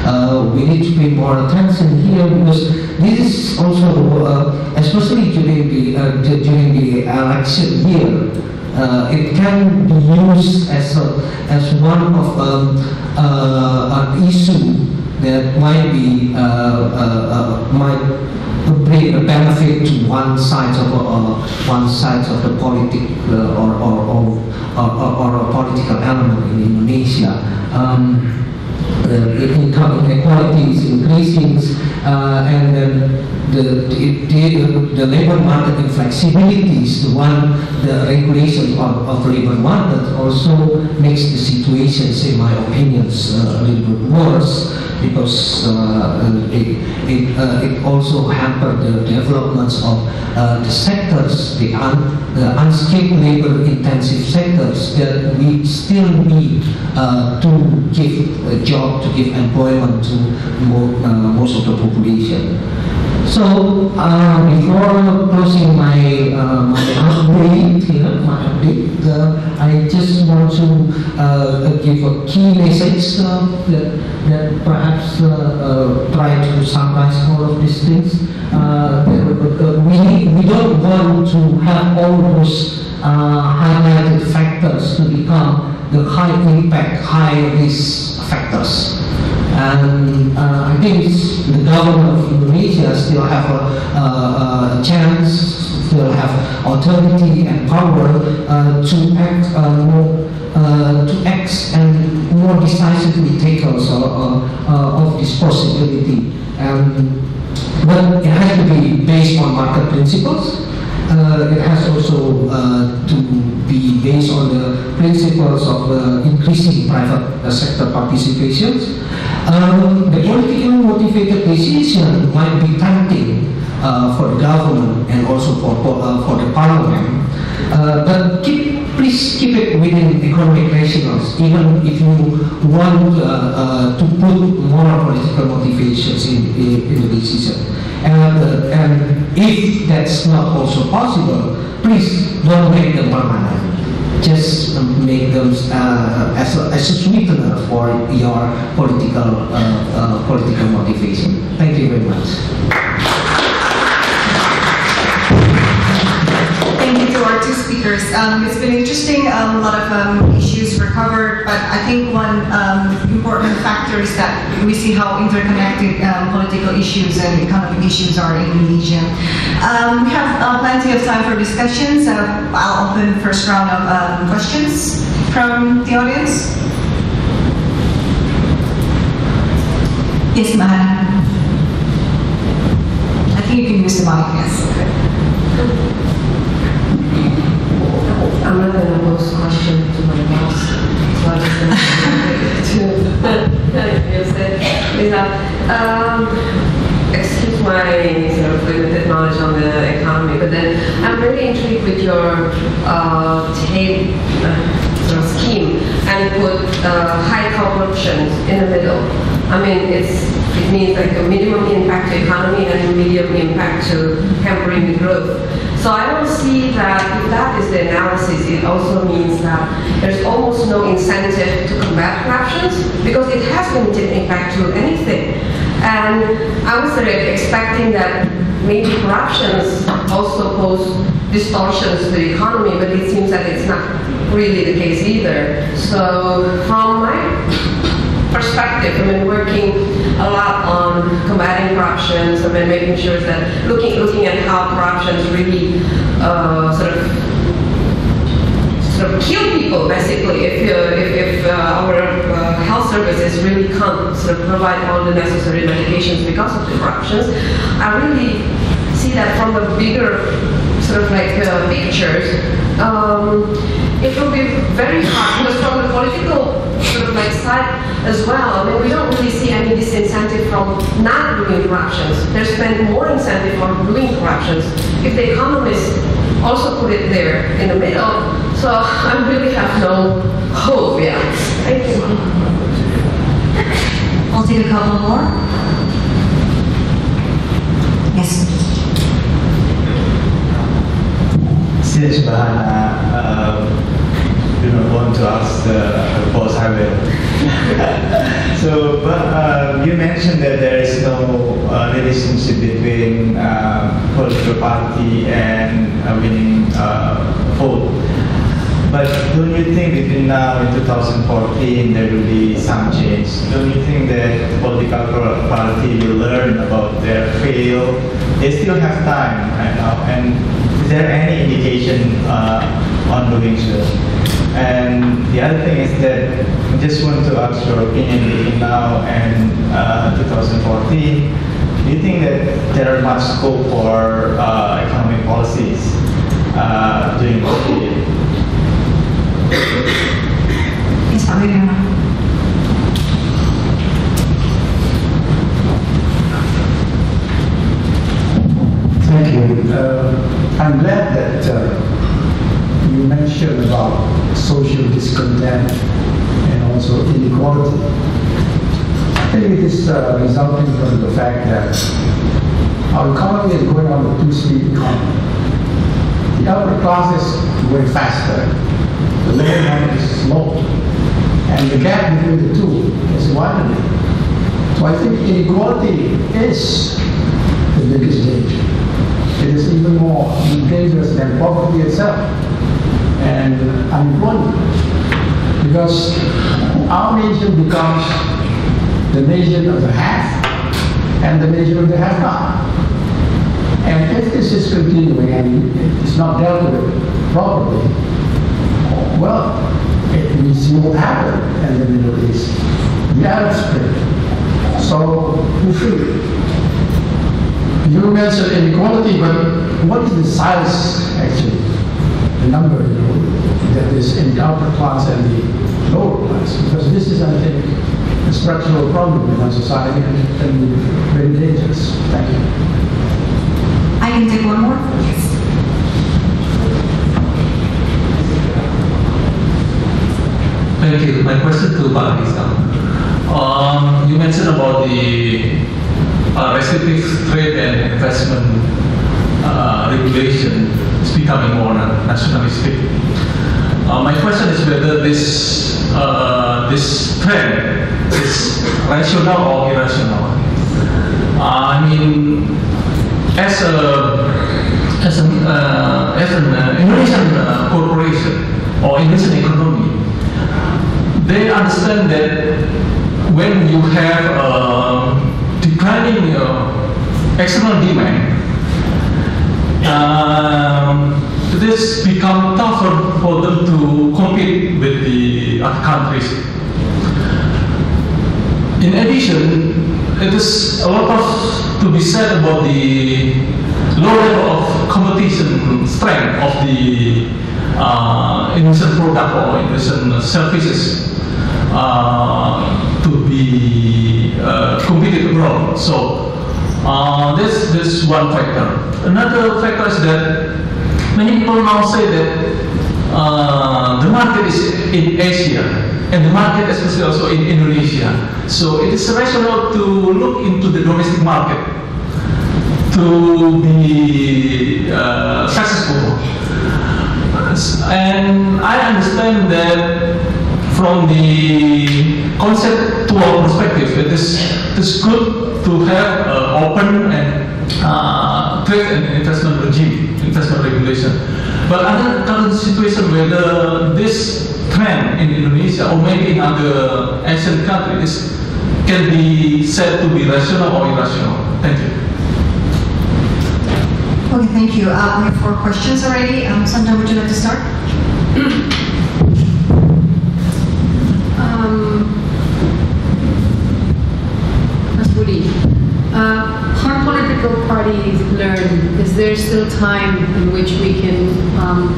Uh, we need to pay more attention here because this is also, uh, especially during the uh, during the election year. Uh, it can be used as a, as one of um, uh, an issue that might be uh, uh, uh, might bring a benefit to one side of one side of the politic or, or, or, or, a political element in Indonesia. Um, the income inequality is increasing, uh, and then the, the, the, the labor market inflexibility is the one, the regulation of, of labor market also makes the situation, in my opinions, uh, a little bit worse because uh, it, it, uh, it also hampered the developments of uh, the sectors, the, un, the unskilled labor intensive sectors that we still need uh, to give a job, to give employment to mo- uh, most of the population. So uh, before closing my uh, my update here, my update, uh, I just want to uh, give a key message uh, that, that perhaps uh, try to summarize all of these things. We we don't want to have all those highlighted factors to become the high impact, high risk factors. And uh, I think the government of Indonesia still have a, uh, a chance, still have authority and power uh, to act uh, more, uh, to act and more decisively take uh, uh, of this possibility. But it has to be based on market principles. Uh, it has also uh, to be based on the principles of uh, increasing private uh, sector participations. Um, the politically motivated decision might be tempting uh, for the government and also for, for, uh, the parliament. But keep, please keep it within economic rationals, even if you want to put more political motivations in, in, in the decision. And, and if that's not also possible, please don't make them permanent. Just um, make them uh, as, a, as a sweetener for your political uh, uh, political motivation. Thank you very much.
Um, it's been interesting. Um, a lot of um, issues were covered, but I think one um, important factor is that we see how interconnected um, political issues and economic issues are in Indonesia. Um, we have uh, plenty of time for discussions. Uh, I'll open the first round of questions from the audience. Yes, ma'am. I think you can use the mic. Yes.
I'm not gonna pose question to my boss. So I'm just to um, excuse my sort of limited knowledge on the economy, but then I'm really intrigued with your uh, take, uh, sort of scheme and put uh, high corruption in the middle. I mean, it's it means like a minimum impact to economy and a medium impact to hampering the growth. So I don't see that if that is the analysis, it also means that there's almost no incentive to combat corruption because it has limited impact to anything. And I was expecting that maybe corruptions also pose distortions to the economy, but it seems that it's not really the case either. So from my perspective. I mean, working a lot on combating corruption, I mean, making sure that looking looking at how corruption really uh, sort of sort of kill people basically if uh, if, if uh, our uh, health services really can't sort of provide all the necessary medications because of the corruptions. I really see that from the bigger sort of like uh, pictures. Um, it will be very hard because from the political sort of like side as well, I mean, we don't really see any disincentive from not doing corruptions. There's been more incentive on doing corruptions. If the economists also put it there in the middle, so [laughs] I really have no hope, yeah. Thank you.
I'll take a couple more. Yes.
Uh, do not want to ask the, boss, [laughs] so, but uh, you mentioned that there is no uh, relationship between uh, political party and winning uh, vote. But don't you think between now and 2014 there will be some change? Don't you think that political party will learn about their fail? They still have time right now, and there any indication uh, on doing so? And the other thing is that I just want to ask your opinion between now and uh, 2014. Do you think that there are much scope for uh, economic policies uh, during this period?
Yes, Pak
Thank you. Uh, I'm glad that uh, you mentioned about social discontent and also inequality. I think it is uh, resulting from the fact that our economy is going on a two-speed economy. The upper class is going faster, the lower one is slow, and the gap between the two is widening. So I think inequality is the biggest danger. It is even more dangerous than poverty itself and unemployment. Because our nation becomes the nation of the half and the nation of the half-not. And if this is continuing and it's not dealt with properly, well, it, we see what happened in the Middle East, the Arab Spring. So, we should mentioned inequality, but what is the size actually? The number you know, that is in the upper class and the lower class? Because this is, I think, a structural problem in our society and it can be very dangerous. Thank you.
I can take one more? Yes.
Thank you. My question to Pak Rizal. Um, you mentioned about the uh, restrictive trade and investment uh, regulation is becoming more nationalistic. Uh, my question is whether this uh, this trend is rational or irrational. Uh, I mean, as a as an, uh, as an uh, Indonesian uh, corporation or Indonesian economy, they understand that when you have declining uh, external demand, um, this become tougher for them to compete with the other countries. In addition, it is a lot of to be said about the low level of competition strength of the uh, Indonesian product or Indonesian services to be uh, competed abroad. So uh, this this one factor. Another factor is that many people now say that uh, the market is in Asia and the market especially also in Indonesia. So it is rational to look into the domestic market to be uh, successful. And I understand that from the conceptual perspective, it is, it is good to have uh, open and uh, trade and investment regime, investment regulation. But under current situation, whether this trend in Indonesia or maybe in other Asian countries can be said to be rational or irrational. Thank you.
Okay, thank you. Uh, we have four questions already. Um, Sandra, would you like to start? [clears throat]
Um, Ms. Budi, uh, can political parties learn? Is there still time in which we can um,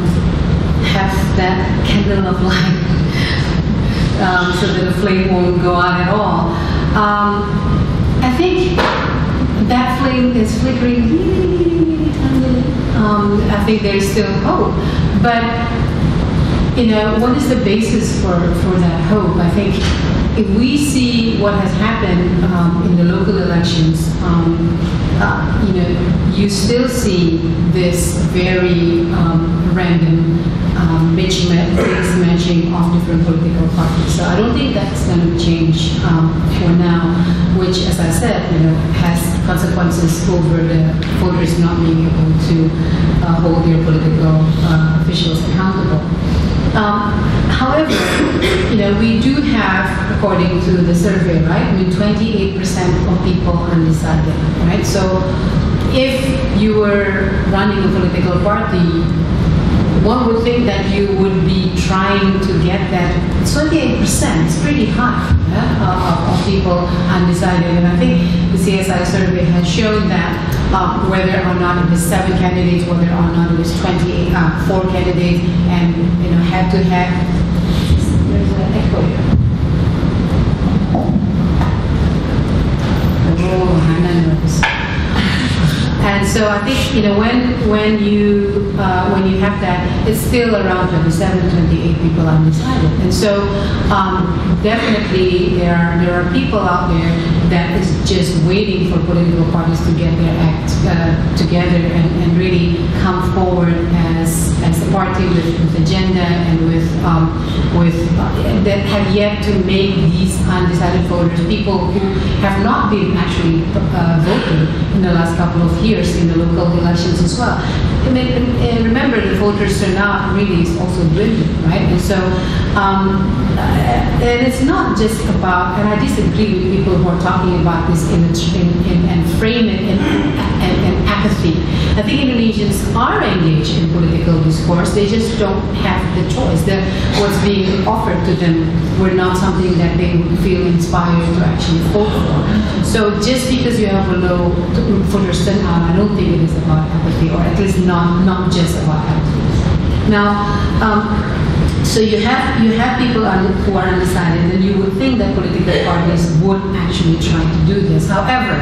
have that candle of light [laughs] um, so that the flame won't go out at all? Um, I think that flame is flickering. Um, I think there's still hope, but you know, what is the basis for, for that hope? I think if we see what has happened um, in the local elections, um, uh, you know, you still see this very um, random um, mix matching of different political parties. So I don't think that's going to change um, for now, which, as I said, you know, has consequences over the voters not being able to uh, hold their political uh, officials accountable. Um, however, you know, we do have, according to the survey, right, I mean, 28% of people undecided, right? So if you were running a political party, one would think that you would be trying to get that 28%, it's pretty high yeah, of, of people undecided. And I think the CSIS survey has shown that um, whether or not it was seven candidates, whether or not it was 28, uh, four candidates, and you know, head to head. There's an echo here. Oh, Hannah knows. And so I think you know when when you uh, when you have that, it's still around 27, 28 people undecided. And so um, definitely there are there are people out there that is just waiting for political parties to get their act uh, together and, and really come forward as as a party with, with agenda and with um, with uh, that have yet to make these undecided voters people who have not been actually uh, voting in the last couple of years in the local elections as well. And, then, and remember, the voters are turnout really also dwindling, right? And so, um, uh, and it's not just about, and I disagree with people who are talking about this in, in, and frame it in, in, in apathy. I think Indonesians are engaged in political discourse. They just don't have the choice. The, what's being offered to them were not something that they would feel inspired to actually vote for. So just because you have a low voter turnout, I don't think it is about apathy, or at least not not just about apathy. Now. Um, so you have you have people who are undecided, and you would think that political parties would actually try to do this. However,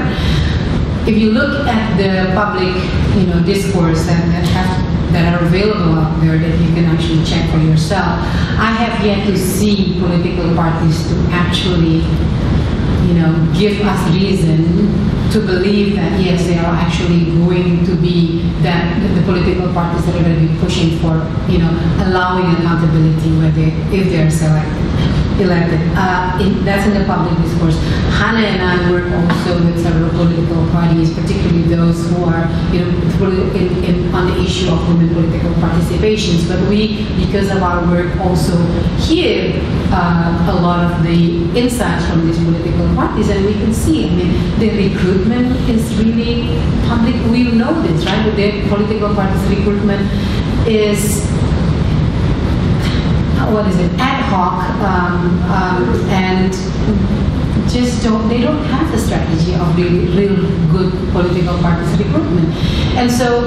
if you look at the public, you know, discourse that, that have that are available out there that you can actually check for yourself, I have yet to see political parties to actually, you know, give us reason to believe that yes, they are actually going to be that the political parties that are going to be pushing for, you know, allowing accountability where they, if they are selected. Elected. Uh, in, that's in the public discourse. Hannah and I work also with several political parties, particularly those who are, you know, in, in, on the issue of women political participations. But we, because of our work, also hear uh, a lot of the insights from these political parties, and we can see. I mean, the recruitment is really public. We know this, right? The political parties recruitment is what is it, ad hoc, um, um, and just don't, they don't have the strategy of really real good political parties recruitment. And so,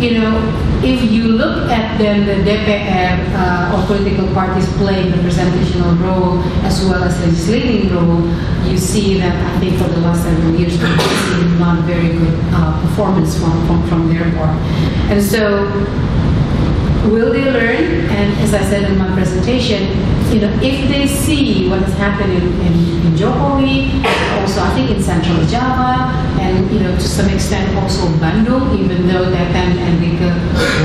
you know, if you look at then the DPR uh, or political parties playing representational role as well as legislating role, you see that I think for the last several years we've seen not very good uh, performance from, from, from their part. And so will they learn? And as I said in my presentation, you know, if they see what has happened in, in, Jokowi, also I think in Central Java, and you know, to some extent also Bandung, even though that then Enrique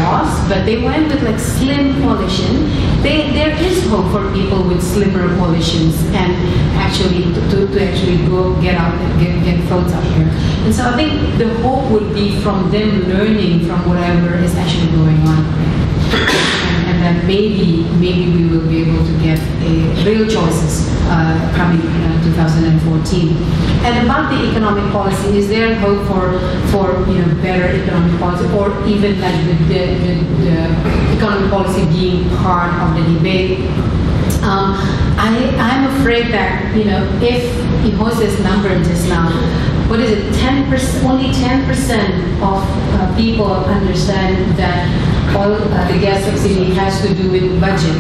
lost, but they went with like slim coalition. They, there is hope for people with slimmer coalitions and actually to, to actually go get out and get, get votes out here. And so I think the hope would be from them learning from whatever is actually going on and, then maybe maybe we will be able to get real choices uh, coming uh, 2014. And about the economic policy, is there hope for for you know better economic policy, or even like the, the, the, economic policy being part of the debate? Um, I, I'm afraid that, you know, if Yose's number just now, what is it, 10%, only 10% of uh, people understand that all uh, the gas subsidy has to do with budget.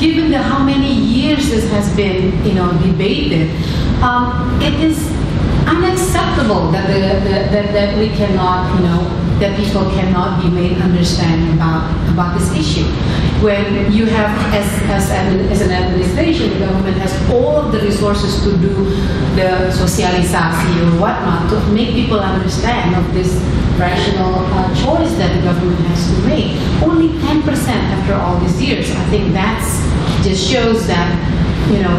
Given the, how many years this has been, you know, debated, um, it is unacceptable that, the, the, that, that we cannot, you know, that people cannot be made understand about, about this issue. When you have, as, as, an, as an administration, the government has all of the resources to do the sosialisasi or whatnot to make people understand of this rational uh, choice that the government has to make. Only 10% after all these years. I think that's just shows that you know,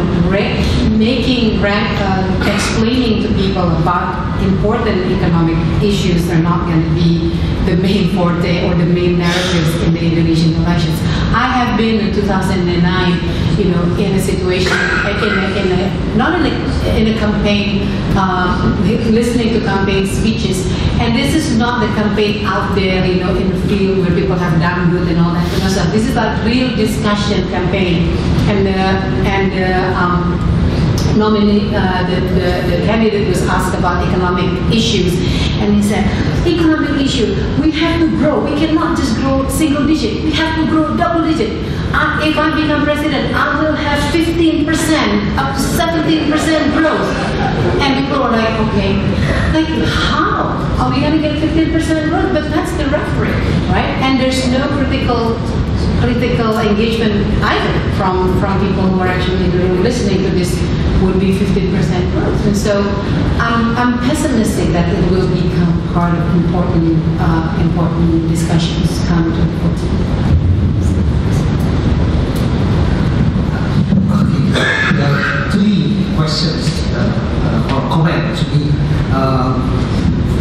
making, uh, explaining to people about important economic issues are not going to be the main forte or the main narratives in the Indonesian elections. I have been in 2009, you know, in a situation, in a, in a not in a, in a campaign, uh, listening to campaign speeches, and this is not the campaign out there, you know, in the field where people have done good and all that. This is a real discussion campaign, and uh, and uh, um, nominee, uh, the, the, the candidate was asked about economic issues, and he said, economic issue, we have to grow. We cannot just grow single digit. We have to grow double digit. Uh, if I become president, I will have 15% up to 17% growth. And people are like, okay, like how are we going to get 15% growth? But that's the rhetoric, right? And there's no critical critical engagement either from, from people who are actually listening to this would be 15% growth. And so I'm, I'm pessimistic that it will become part of important, uh, important discussions come to 14.
Okay, there are three questions uh, uh, or comment to me. Um,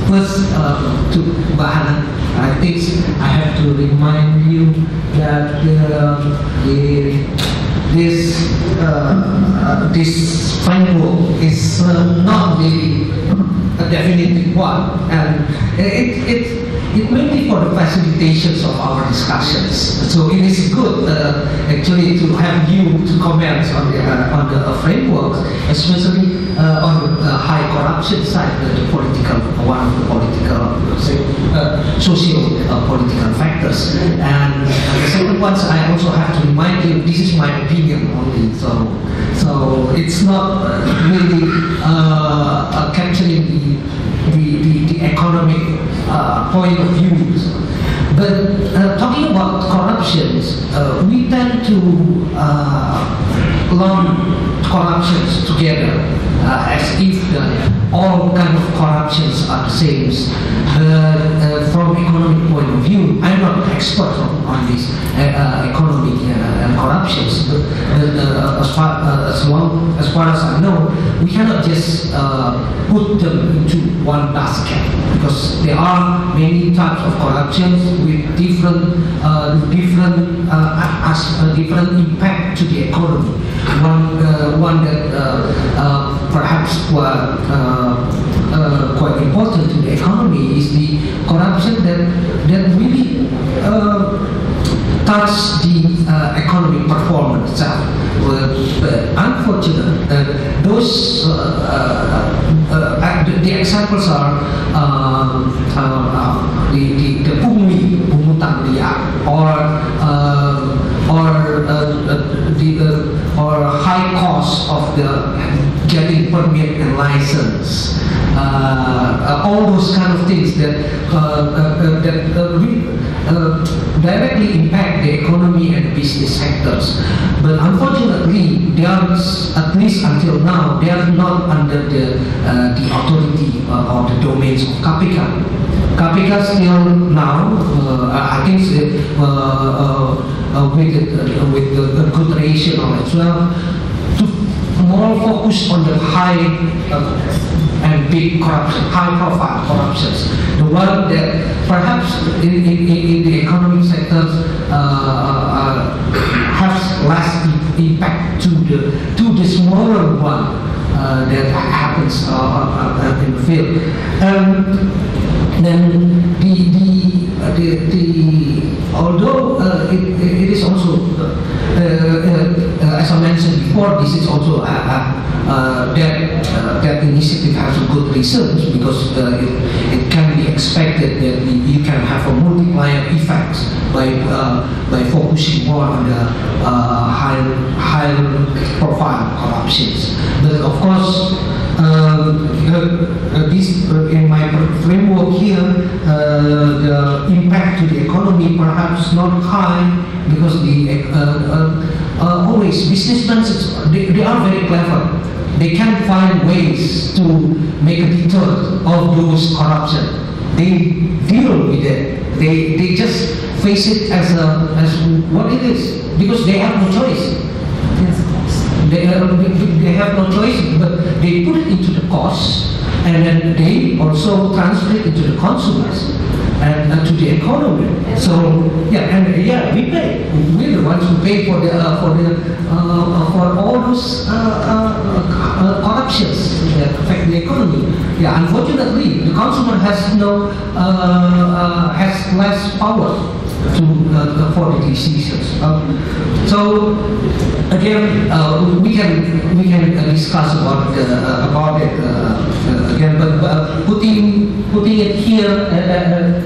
first, uh, to Mbak Hana, I think I have to remind you that the, the this uh, this framework is uh, not really a definitive one, and it it it may be for the facilitations of our discussions. So it is good uh, actually to have you to comment on the uh, on the uh, framework, especially uh, on the uh, high corruption side, the, political one the political uh, socio political factors. And the second one, I also have to remind you, this is my opinion only. So so it's not really uh, capturing the the, the, the economic uh, point of view. But uh, talking about corruptions, uh, we tend to uh, lump corruptions together uh, as if all kind of corruptions are the same. But uh, from economic point of view, I'm not an expert on, on this uh, economic and corruptions, but, as, far, as, long, as far as I know, we cannot just put them into one basket because there are many types of corruptions with different, uh, different, uh, as, uh, different impact to the economy. One, uh, one that uh, uh, perhaps were uh, quite important to the economy is the corruption that that really touch the uh, economic performance itself. Well, uh, those uh, uh, uh, the, the examples are um, uh, uh, the, the, the pungli, pungutan liar, or uh, or uh, uh, the uh, or high cost of the getting permit and license. Uh, uh, all those kind of things that uh, uh, that re- directly impact the economy and business sectors. But unfortunately, they are, at least until now, they are not under the, the authority or the domains of KPK. KPK still now, uh, I think, uh, uh, with, with the, good ratio well, to more focus on the high uh, and big corruption, high profile corruptions. The one that perhaps in, in, in the economic sectors uh, uh, has less impact to the, to the smaller one uh, that happens uh, uh, uh, in the field. Um, then the, the, the, the although it, it is also as I mentioned before, this is also uh, uh, uh, that uh, that initiative has good results because uh, it, it can be expected that you can have a multiplier effect by uh, by focusing more on the uh, high high profile corruptions. But of course. Um, uh, uh, this uh, in my framework here, uh, the impact to the economy perhaps not high because the uh, always businessmen they, they are very clever. They can find ways to make a deterrent of those corruption. They deal with it. They they just face it as a as what it is because they have no choice. They, uh, they have no choice, but they put it into the cost, and then they also translate into the consumers and uh, to the economy. So yeah, and uh, yeah, we pay. We're the ones who pay for the uh, for the uh, for all those uh, uh, uh, corruptions that affect the economy. Yeah, unfortunately, the consumer has no uh, uh, has less power to uh, for the decisions. Um, so again, uh, we can we can discuss about uh, about it again, but putting putting it here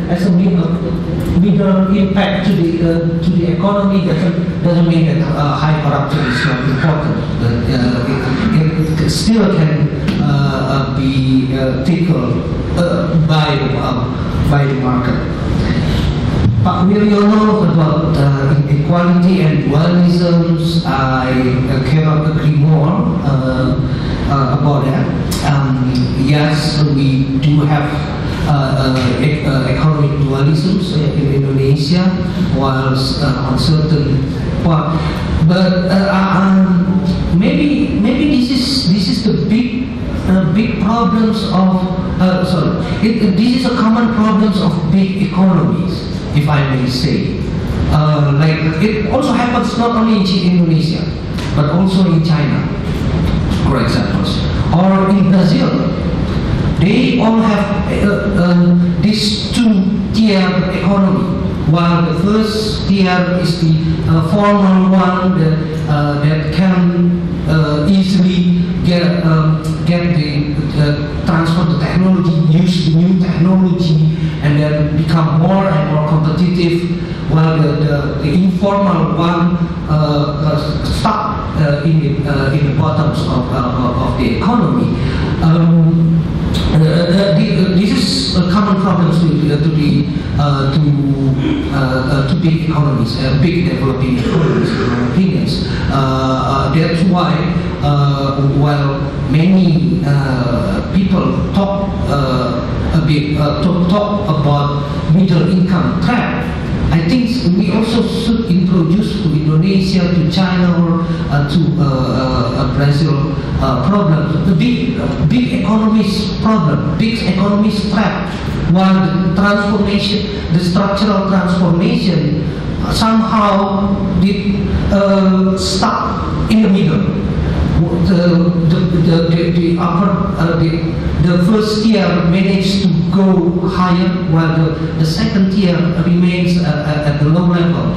as a middle impact to the to the economy doesn't doesn't mean that high corruption is not important. But, still can uh, uh, be uh, tackled uh, by um, by the market. Pak Wiryono about uh, equality and dualisms, I cannot agree more about that. Um, yes, we do have uh, uh, economic dualisms in Indonesia, whilst uh, on certain part. But uh, maybe maybe this is this is the big uh, big problems of uh, sorry. It, this is a common problems of big economies, if I may say. Uh, like it also happens not only in Indonesia, but also in China, for examples, or in Brazil. They all have uh, uh, this two-tier economy. While the first tier is the uh, formal one that, uh, that can uh, easily get um, get the uh, transfer the technology, use the new technology, and then become more and more competitive. While the, the, the informal one uh, uh, stuck uh, in the uh, in the bottoms of, of the economy. Um, uh, uh, the, uh, this is a common problem to, to uh, to to big economies, big developing economies, in my opinions. Uh, that's why while many people talk a bit talk about middle income trap, I think we also should introduce to Indonesia, to China, or uh, to uh, uh, uh, Brazil uh, problem, the big, big economies problem, big economies threat, while the transformation, the structural transformation somehow did stuck in the middle the, the, the, the, upper, uh, the, the first tier managed to go higher while the, the second tier remains uh, uh, at the low level.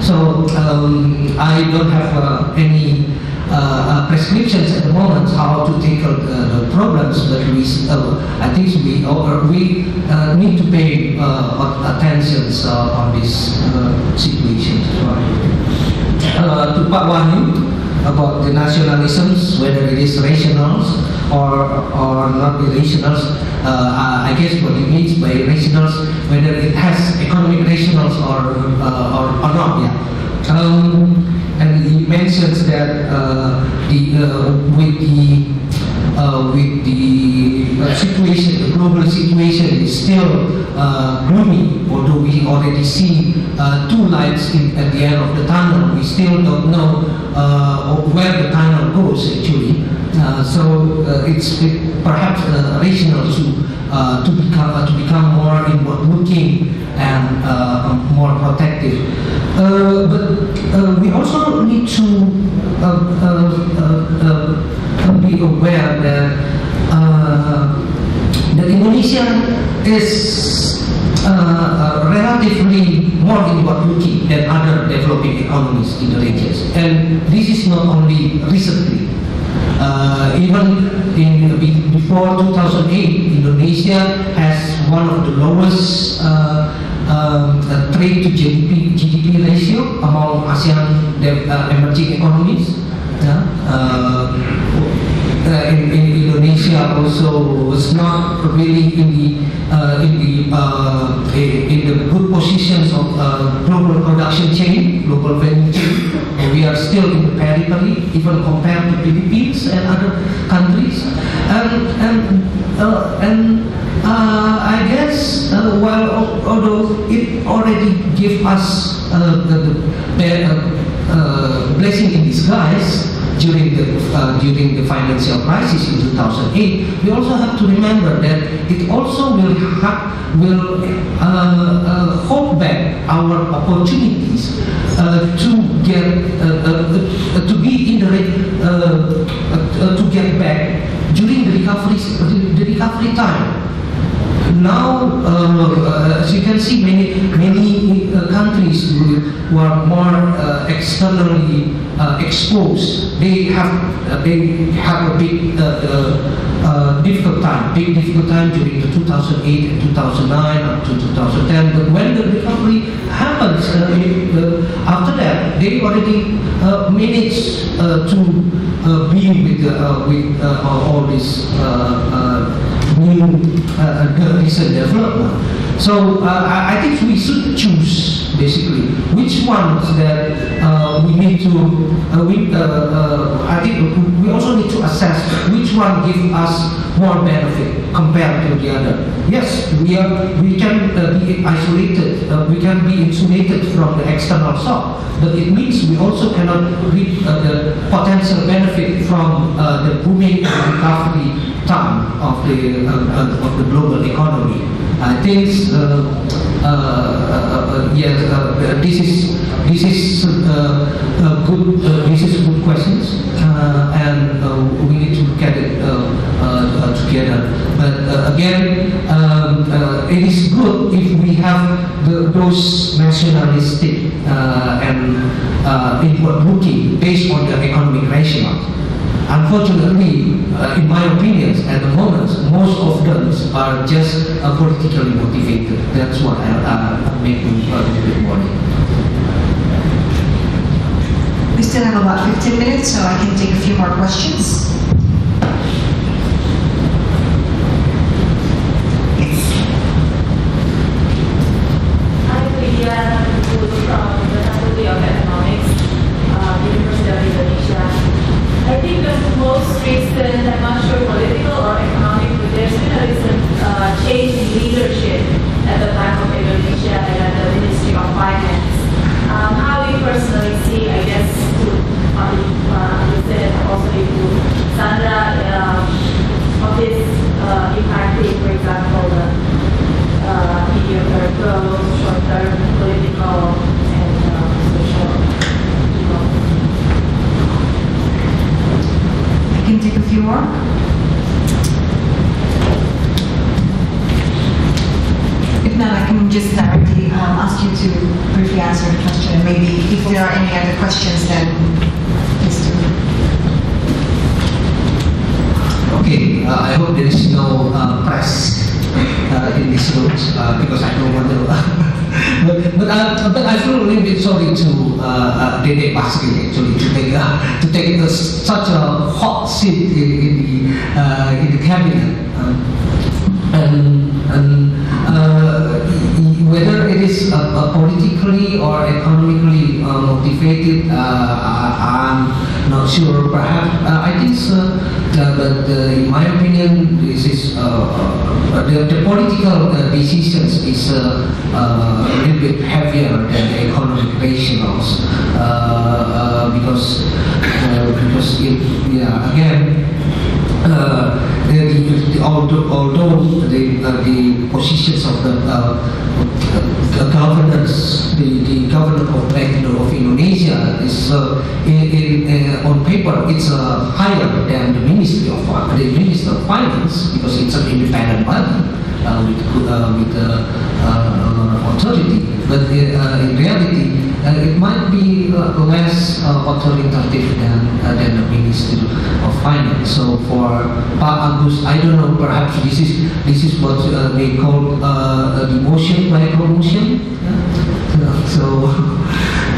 So um, I don't have uh, any uh, uh, prescriptions at the moment how to tackle the, problems, but we, I think we, uh, we need to pay attention on this situation. Uh, to Pak Wahyu, about the nationalisms, whether it is rationals or or not rationals. Uh, I guess what he means by rationals, whether it has economic rationals or uh, or, or not. Yeah. Um, and he mentions that uh, the uh, with the uh, with the uh, situation, the global situation is still uh, gloomy, although we already see uh, two lights in, at the end of the tunnel. We still don't know uh, where the tunnel goes actually. Uh, so it's it, perhaps rational to to become to become more inward-looking and uh, more protective. But we also need to be aware that uh, Indonesia is uh, uh, relatively more inward-looking than other developing economies in the region. and this is not only recently. Uh, even in before 2008, Indonesia has one of the lowest uh, uh, trade to GDP, GDP ratio among ASEAN uh, emerging economies. Yeah. Uh, in, in Indonesia also was not really in the uh, in the uh, in the good positions of uh, global production chain, global value chain. We are still in the periphery, even compared to Philippines and other countries. And and uh, and uh, I guess while although it already gave us the, the, blessing in disguise during the uh, during the financial crisis in 2008, we also have to remember that it also will ha- will uh, uh, hold back our opportunities uh, to get uh, uh, to be in the to get back during the recovery the recovery time now, uh, as you can see, many many uh, countries who, are more uh, externally uh, exposed, they have they have a big uh, difficult time, big difficult time during the 2008 and 2009 up to 2010. But when the recovery happens, uh, uh, after that, they already uh, managed to be with with all these. New uh, uh, recent development. So uh, I, think we should choose basically which ones that uh, we need to. Uh, we, uh, uh, I think we also need to assess which one give us more benefit compared to the other. Yes, we are. We can uh, be isolated. We can be insulated from the external shock, but it means we also cannot reap the potential benefit from the booming recovery time of the of the global economy. I think uh, uh, uh, uh, uh yes, uh, this is this is good. This is good questions, and we need to look at it together. But again, um, it is good if we have the, those nationalistic and uh, inward-looking based on the economic rationale. Unfortunately, uh, in my opinion, at the moment, most of them are just uh, politically motivated. That's what I, uh, make me a little bit worried.
We still have about 15 minutes, so I can take a few more questions. Yes.
Hi, Lydia. I'm from the Faculty of Economics, uh, University of Indonesia. I think the most recent, I'm not sure political or economic, but there's been a recent uh, change in leadership at the Bank of Indonesia and at the Ministry of Finance. both short-term political and um, social development.
I can take a few more. If not, I can just directly um, ask you to briefly answer the question. And maybe if there are any other questions, then please do.
Okay, uh, I hope there is no uh, press uh, in this room uh, because I don't want to. but but, uh, but I feel a little bit sorry to uh, uh, Dede Basri actually to take uh, to take uh, such a hot seat in, in the uh, in the cabinet. Um, and and uh, whether it is uh, uh, politically or economically uh, motivated, uh, I'm not sure. Perhaps uh, I think so, but in my opinion, this is the, the political decisions is a little bit heavier than economic rationals because because it, yeah again the, the, although, although the, uh, the positions of the, uh, the governors, the, the governor of Bank of Indonesia is uh, in, in, uh, on paper it's uh, higher than the Ministry of the Minister of Finance because it's an independent body uh, with uh, with uh, uh, authority. But uh, in reality, uh, it might be uh, less uh, authoritative than uh, than the Ministry of Finance. So for Pak Agus, I don't know. Perhaps this is this is what uh, they call uh, a demotion by promotion. Yeah. So. [laughs]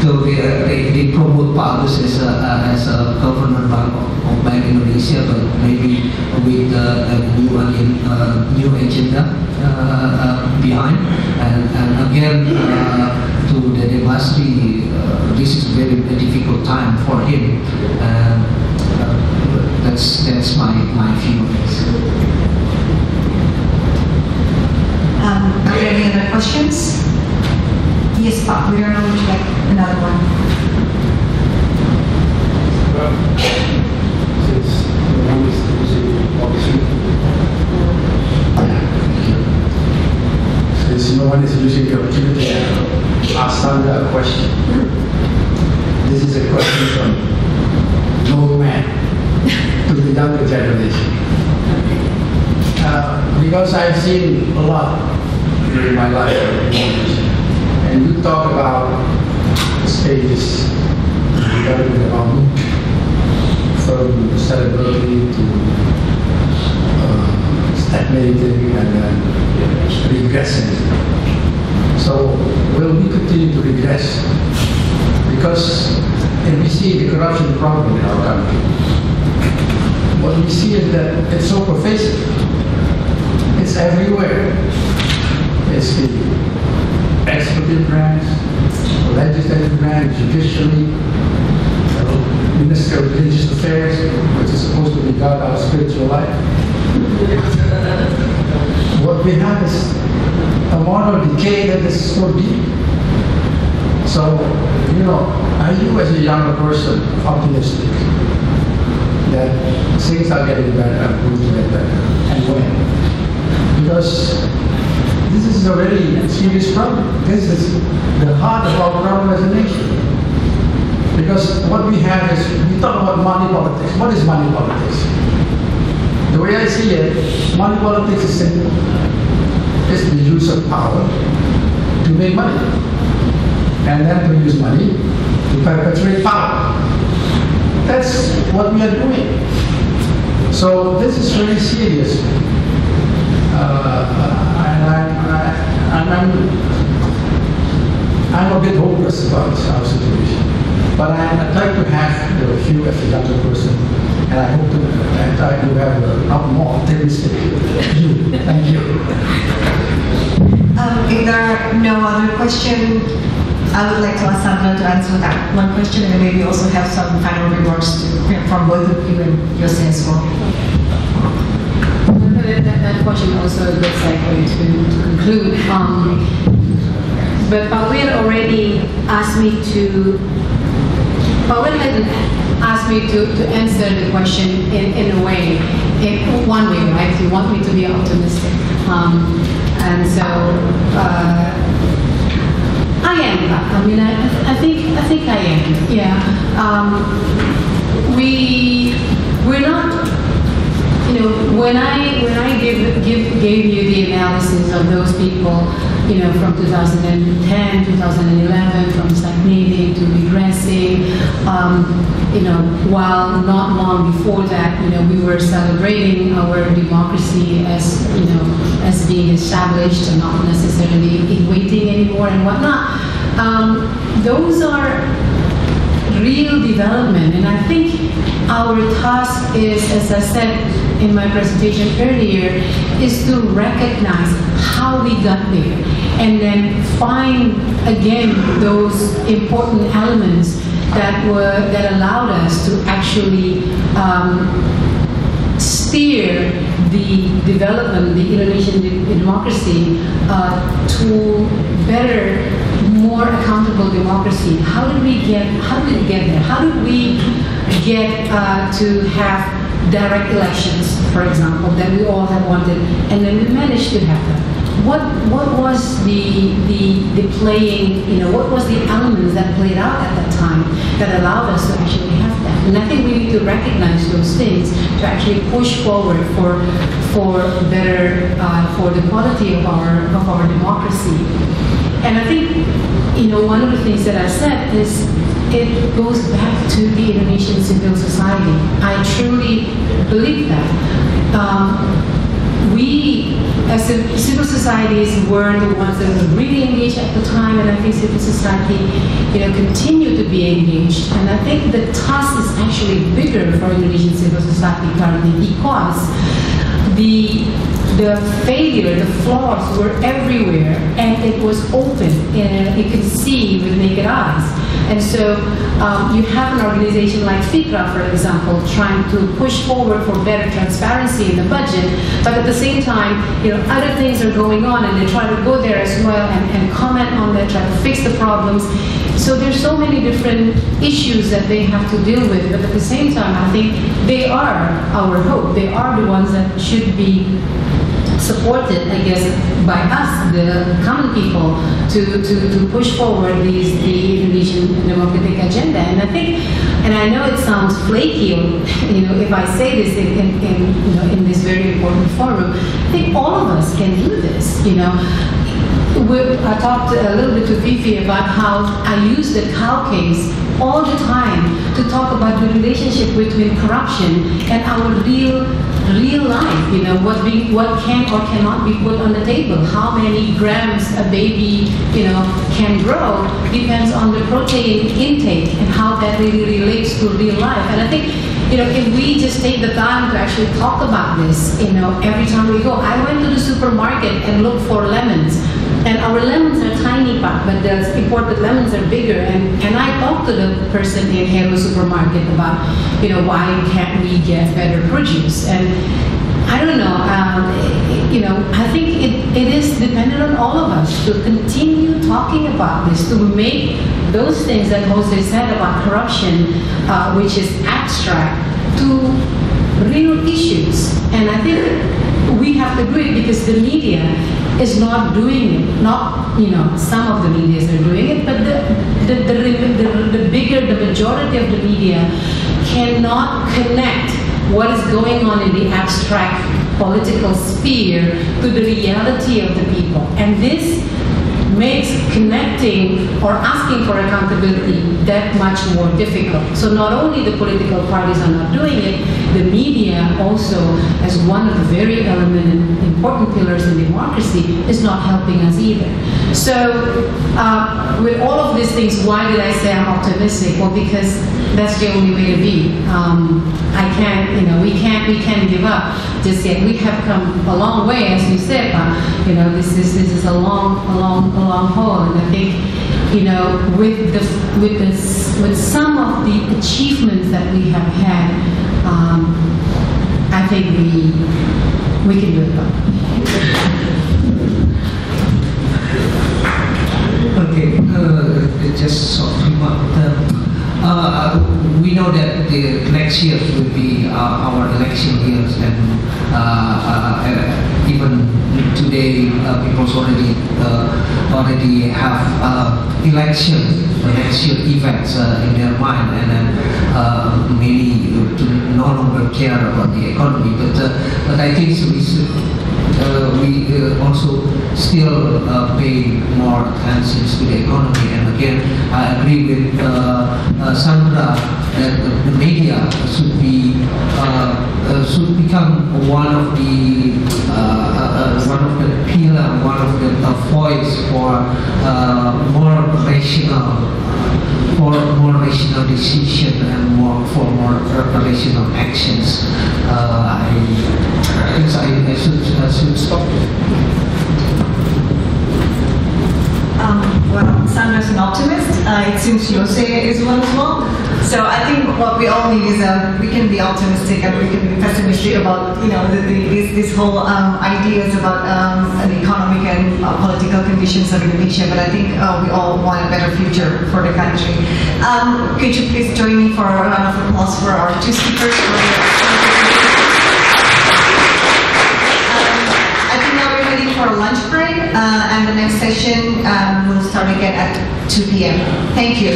So they, they, promote Pak Agus as a, uh, as a governor bank of, of Bank Indonesia, but maybe with uh, a new uh, new agenda uh, uh, behind. And, and again, uh, to the Dede Basri, uh, this is very a difficult time for him. That's that's my my view on this.
Um, are there any other questions? Yes, Pak, we don't would you like another one?
Policy. Since no one is using the opportunity, to ask Sandra a question. This is a question from an man to the younger generation. Uh, because I've seen a lot during my life and you talk about the stages of our movement from celebrating to uh, stagnating and then regressing. So will we continue to regress? Because and we see the corruption problem in our country. What we see is that it's so pervasive. It's everywhere. It's the executive branch, legislative branch, judiciary, uh, Minister of Religious Affairs, which is supposed to be guard our spiritual life. What we have is a moral decay that is so deep. So, you know, are you as a younger person optimistic that things are getting better and going to get better? And when? Because this is a very serious problem. This is the heart of our problem as a nation. Because what we have is, we talk about money politics. What is money politics? The way I see it, money politics is simple. It's the use of power to make money. And then to use money to perpetuate power. That's what we are doing. So this is very serious. Uh, I, and I'm, I'm a bit hopeless about our situation. But I, I'd like to have the view as a younger person, and I hope to, and I to have a not more optimistic view. Thank you.
Um, if there are no other questions, I would like to ask Sandra to answer that one question and maybe also have some final remarks to, from both of you and Yose as well.
That, that, question also a good segue to, to conclude. Um, but Pawil already asked me to, Pawil had asked me to, to answer the question in, in a way, in one way, right? You want me to be optimistic. Um, And so, uh, I am. I mean, I, I think I think I am. Yeah. Um, we we're not. You know, when I when I give give gave you the analysis of those people, you know, from 2010, 2011, from stagnating to regressing, um, you know, while not long before that, you know, we were celebrating our democracy as you know as being established and not necessarily in waiting anymore and whatnot. Um, those are real development. And I think our task is, as I said in my presentation earlier, is to recognize how we got there and then find again those important elements that were that allowed us to actually um, steer the development, the Indonesian de- democracy, uh, to better, more accountable democracy. How did we get? How did we get there? How did we get uh, to have direct elections, for example, that we all have wanted, and then we managed to have them? What what was the the the playing? You know, what was the elements that played out at that time that allowed us to actually have that? And I think we need to recognize those things to actually push forward for for better uh, for the quality of our of our democracy. And I think you know one of the things that I said is it goes back to the Indonesian civil society. I truly believe that. Um, we, as civil societies, were the ones that were really engaged at the time, and I think civil society, you know, continue to be engaged. And I think the task is actually bigger for Indonesian civil society currently because the the failure, the flaws were everywhere, and it was open, and you could see with naked eyes. And so um, you have an organization like FITRA, for example, trying to push forward for better transparency in the budget, but at the same time, you know, other things are going on, and they try to go there as well and, and comment on that, try to fix the problems. So there's so many different issues that they have to deal with, but at the same time, I think they are our hope. They are the ones that should be supported, I guess, by us, the common people, to, to, to push forward these, the Indonesian democratic agenda. And I think, and I know it sounds flaky, you know, if I say this in, in, in you know, in this very important forum, I think all of us can do this, you know. We, I talked a little bit to Vivi about how I use the cow case all the time to talk about the relationship between corruption and our real real life you know what we what can or cannot be put on the table how many grams a baby you know can grow depends on the protein intake and how that really relates to real life and i think you know, if we just take the time to actually talk about this, you know, every time we go. I went to the supermarket and looked for lemons. And our lemons are tiny, but, the imported lemons are bigger. And, and I talked to the person in Hero Supermarket about, you know, why can't we get better produce? And I don't know, um, you know, I think it, it is dependent on all of us to continue talking about this, to make those things that Yose said about corruption, uh, which is abstract, to real issues. And I think we have to do it because the media is not doing it. Not, you know, some of the medias are doing it, but the, the, the, the, the bigger, the majority of the media cannot connect what is going on in the abstract political sphere to the reality of the people. And this makes connecting or asking for accountability that much more difficult. So not only the political parties are not doing it, the media also, as one of the very element important pillars in democracy, is not helping us either. So uh, with all of these things, why did I say I'm optimistic? Well, because that's the only way to be. Um, I can't, you know, we can't, we can't give up just yet. We have come a long way, as you said, but you know, this is this is a long, a long, a long haul, and I think, you know, with the with this with some of the achievements that we have had, um, I think we we can do it.
Okay, uh, just short remark. Uh, uh, we know that the next year will be uh, our election years, and uh, uh, even today, uh, people already uh, already have uh, election year events uh, in their mind, and then uh, many no longer care about the economy. But uh, but I think we uh, we uh, also still uh, pay more attention to the economy. And again, I agree with uh, uh, Sandra that the, media should be uh, should become one of the one of the pillar, one of the voice for more rational for more rational decision and more for more rational actions. Uh, I, guess I, I should I should stop.
Um, well, Sandra's an optimist. Uh, it seems Yose is one as well. So I think what we all need is uh, we can be optimistic and we can be pessimistic about you know the, the, this this whole um, ideas about um, the economic and uh, political conditions of Indonesia. But I think uh, we all want a better future for the country. Um, could you please join me for a round of applause for our two speakers? uh, and the next session um, will start again at 2 p.m. Thank you.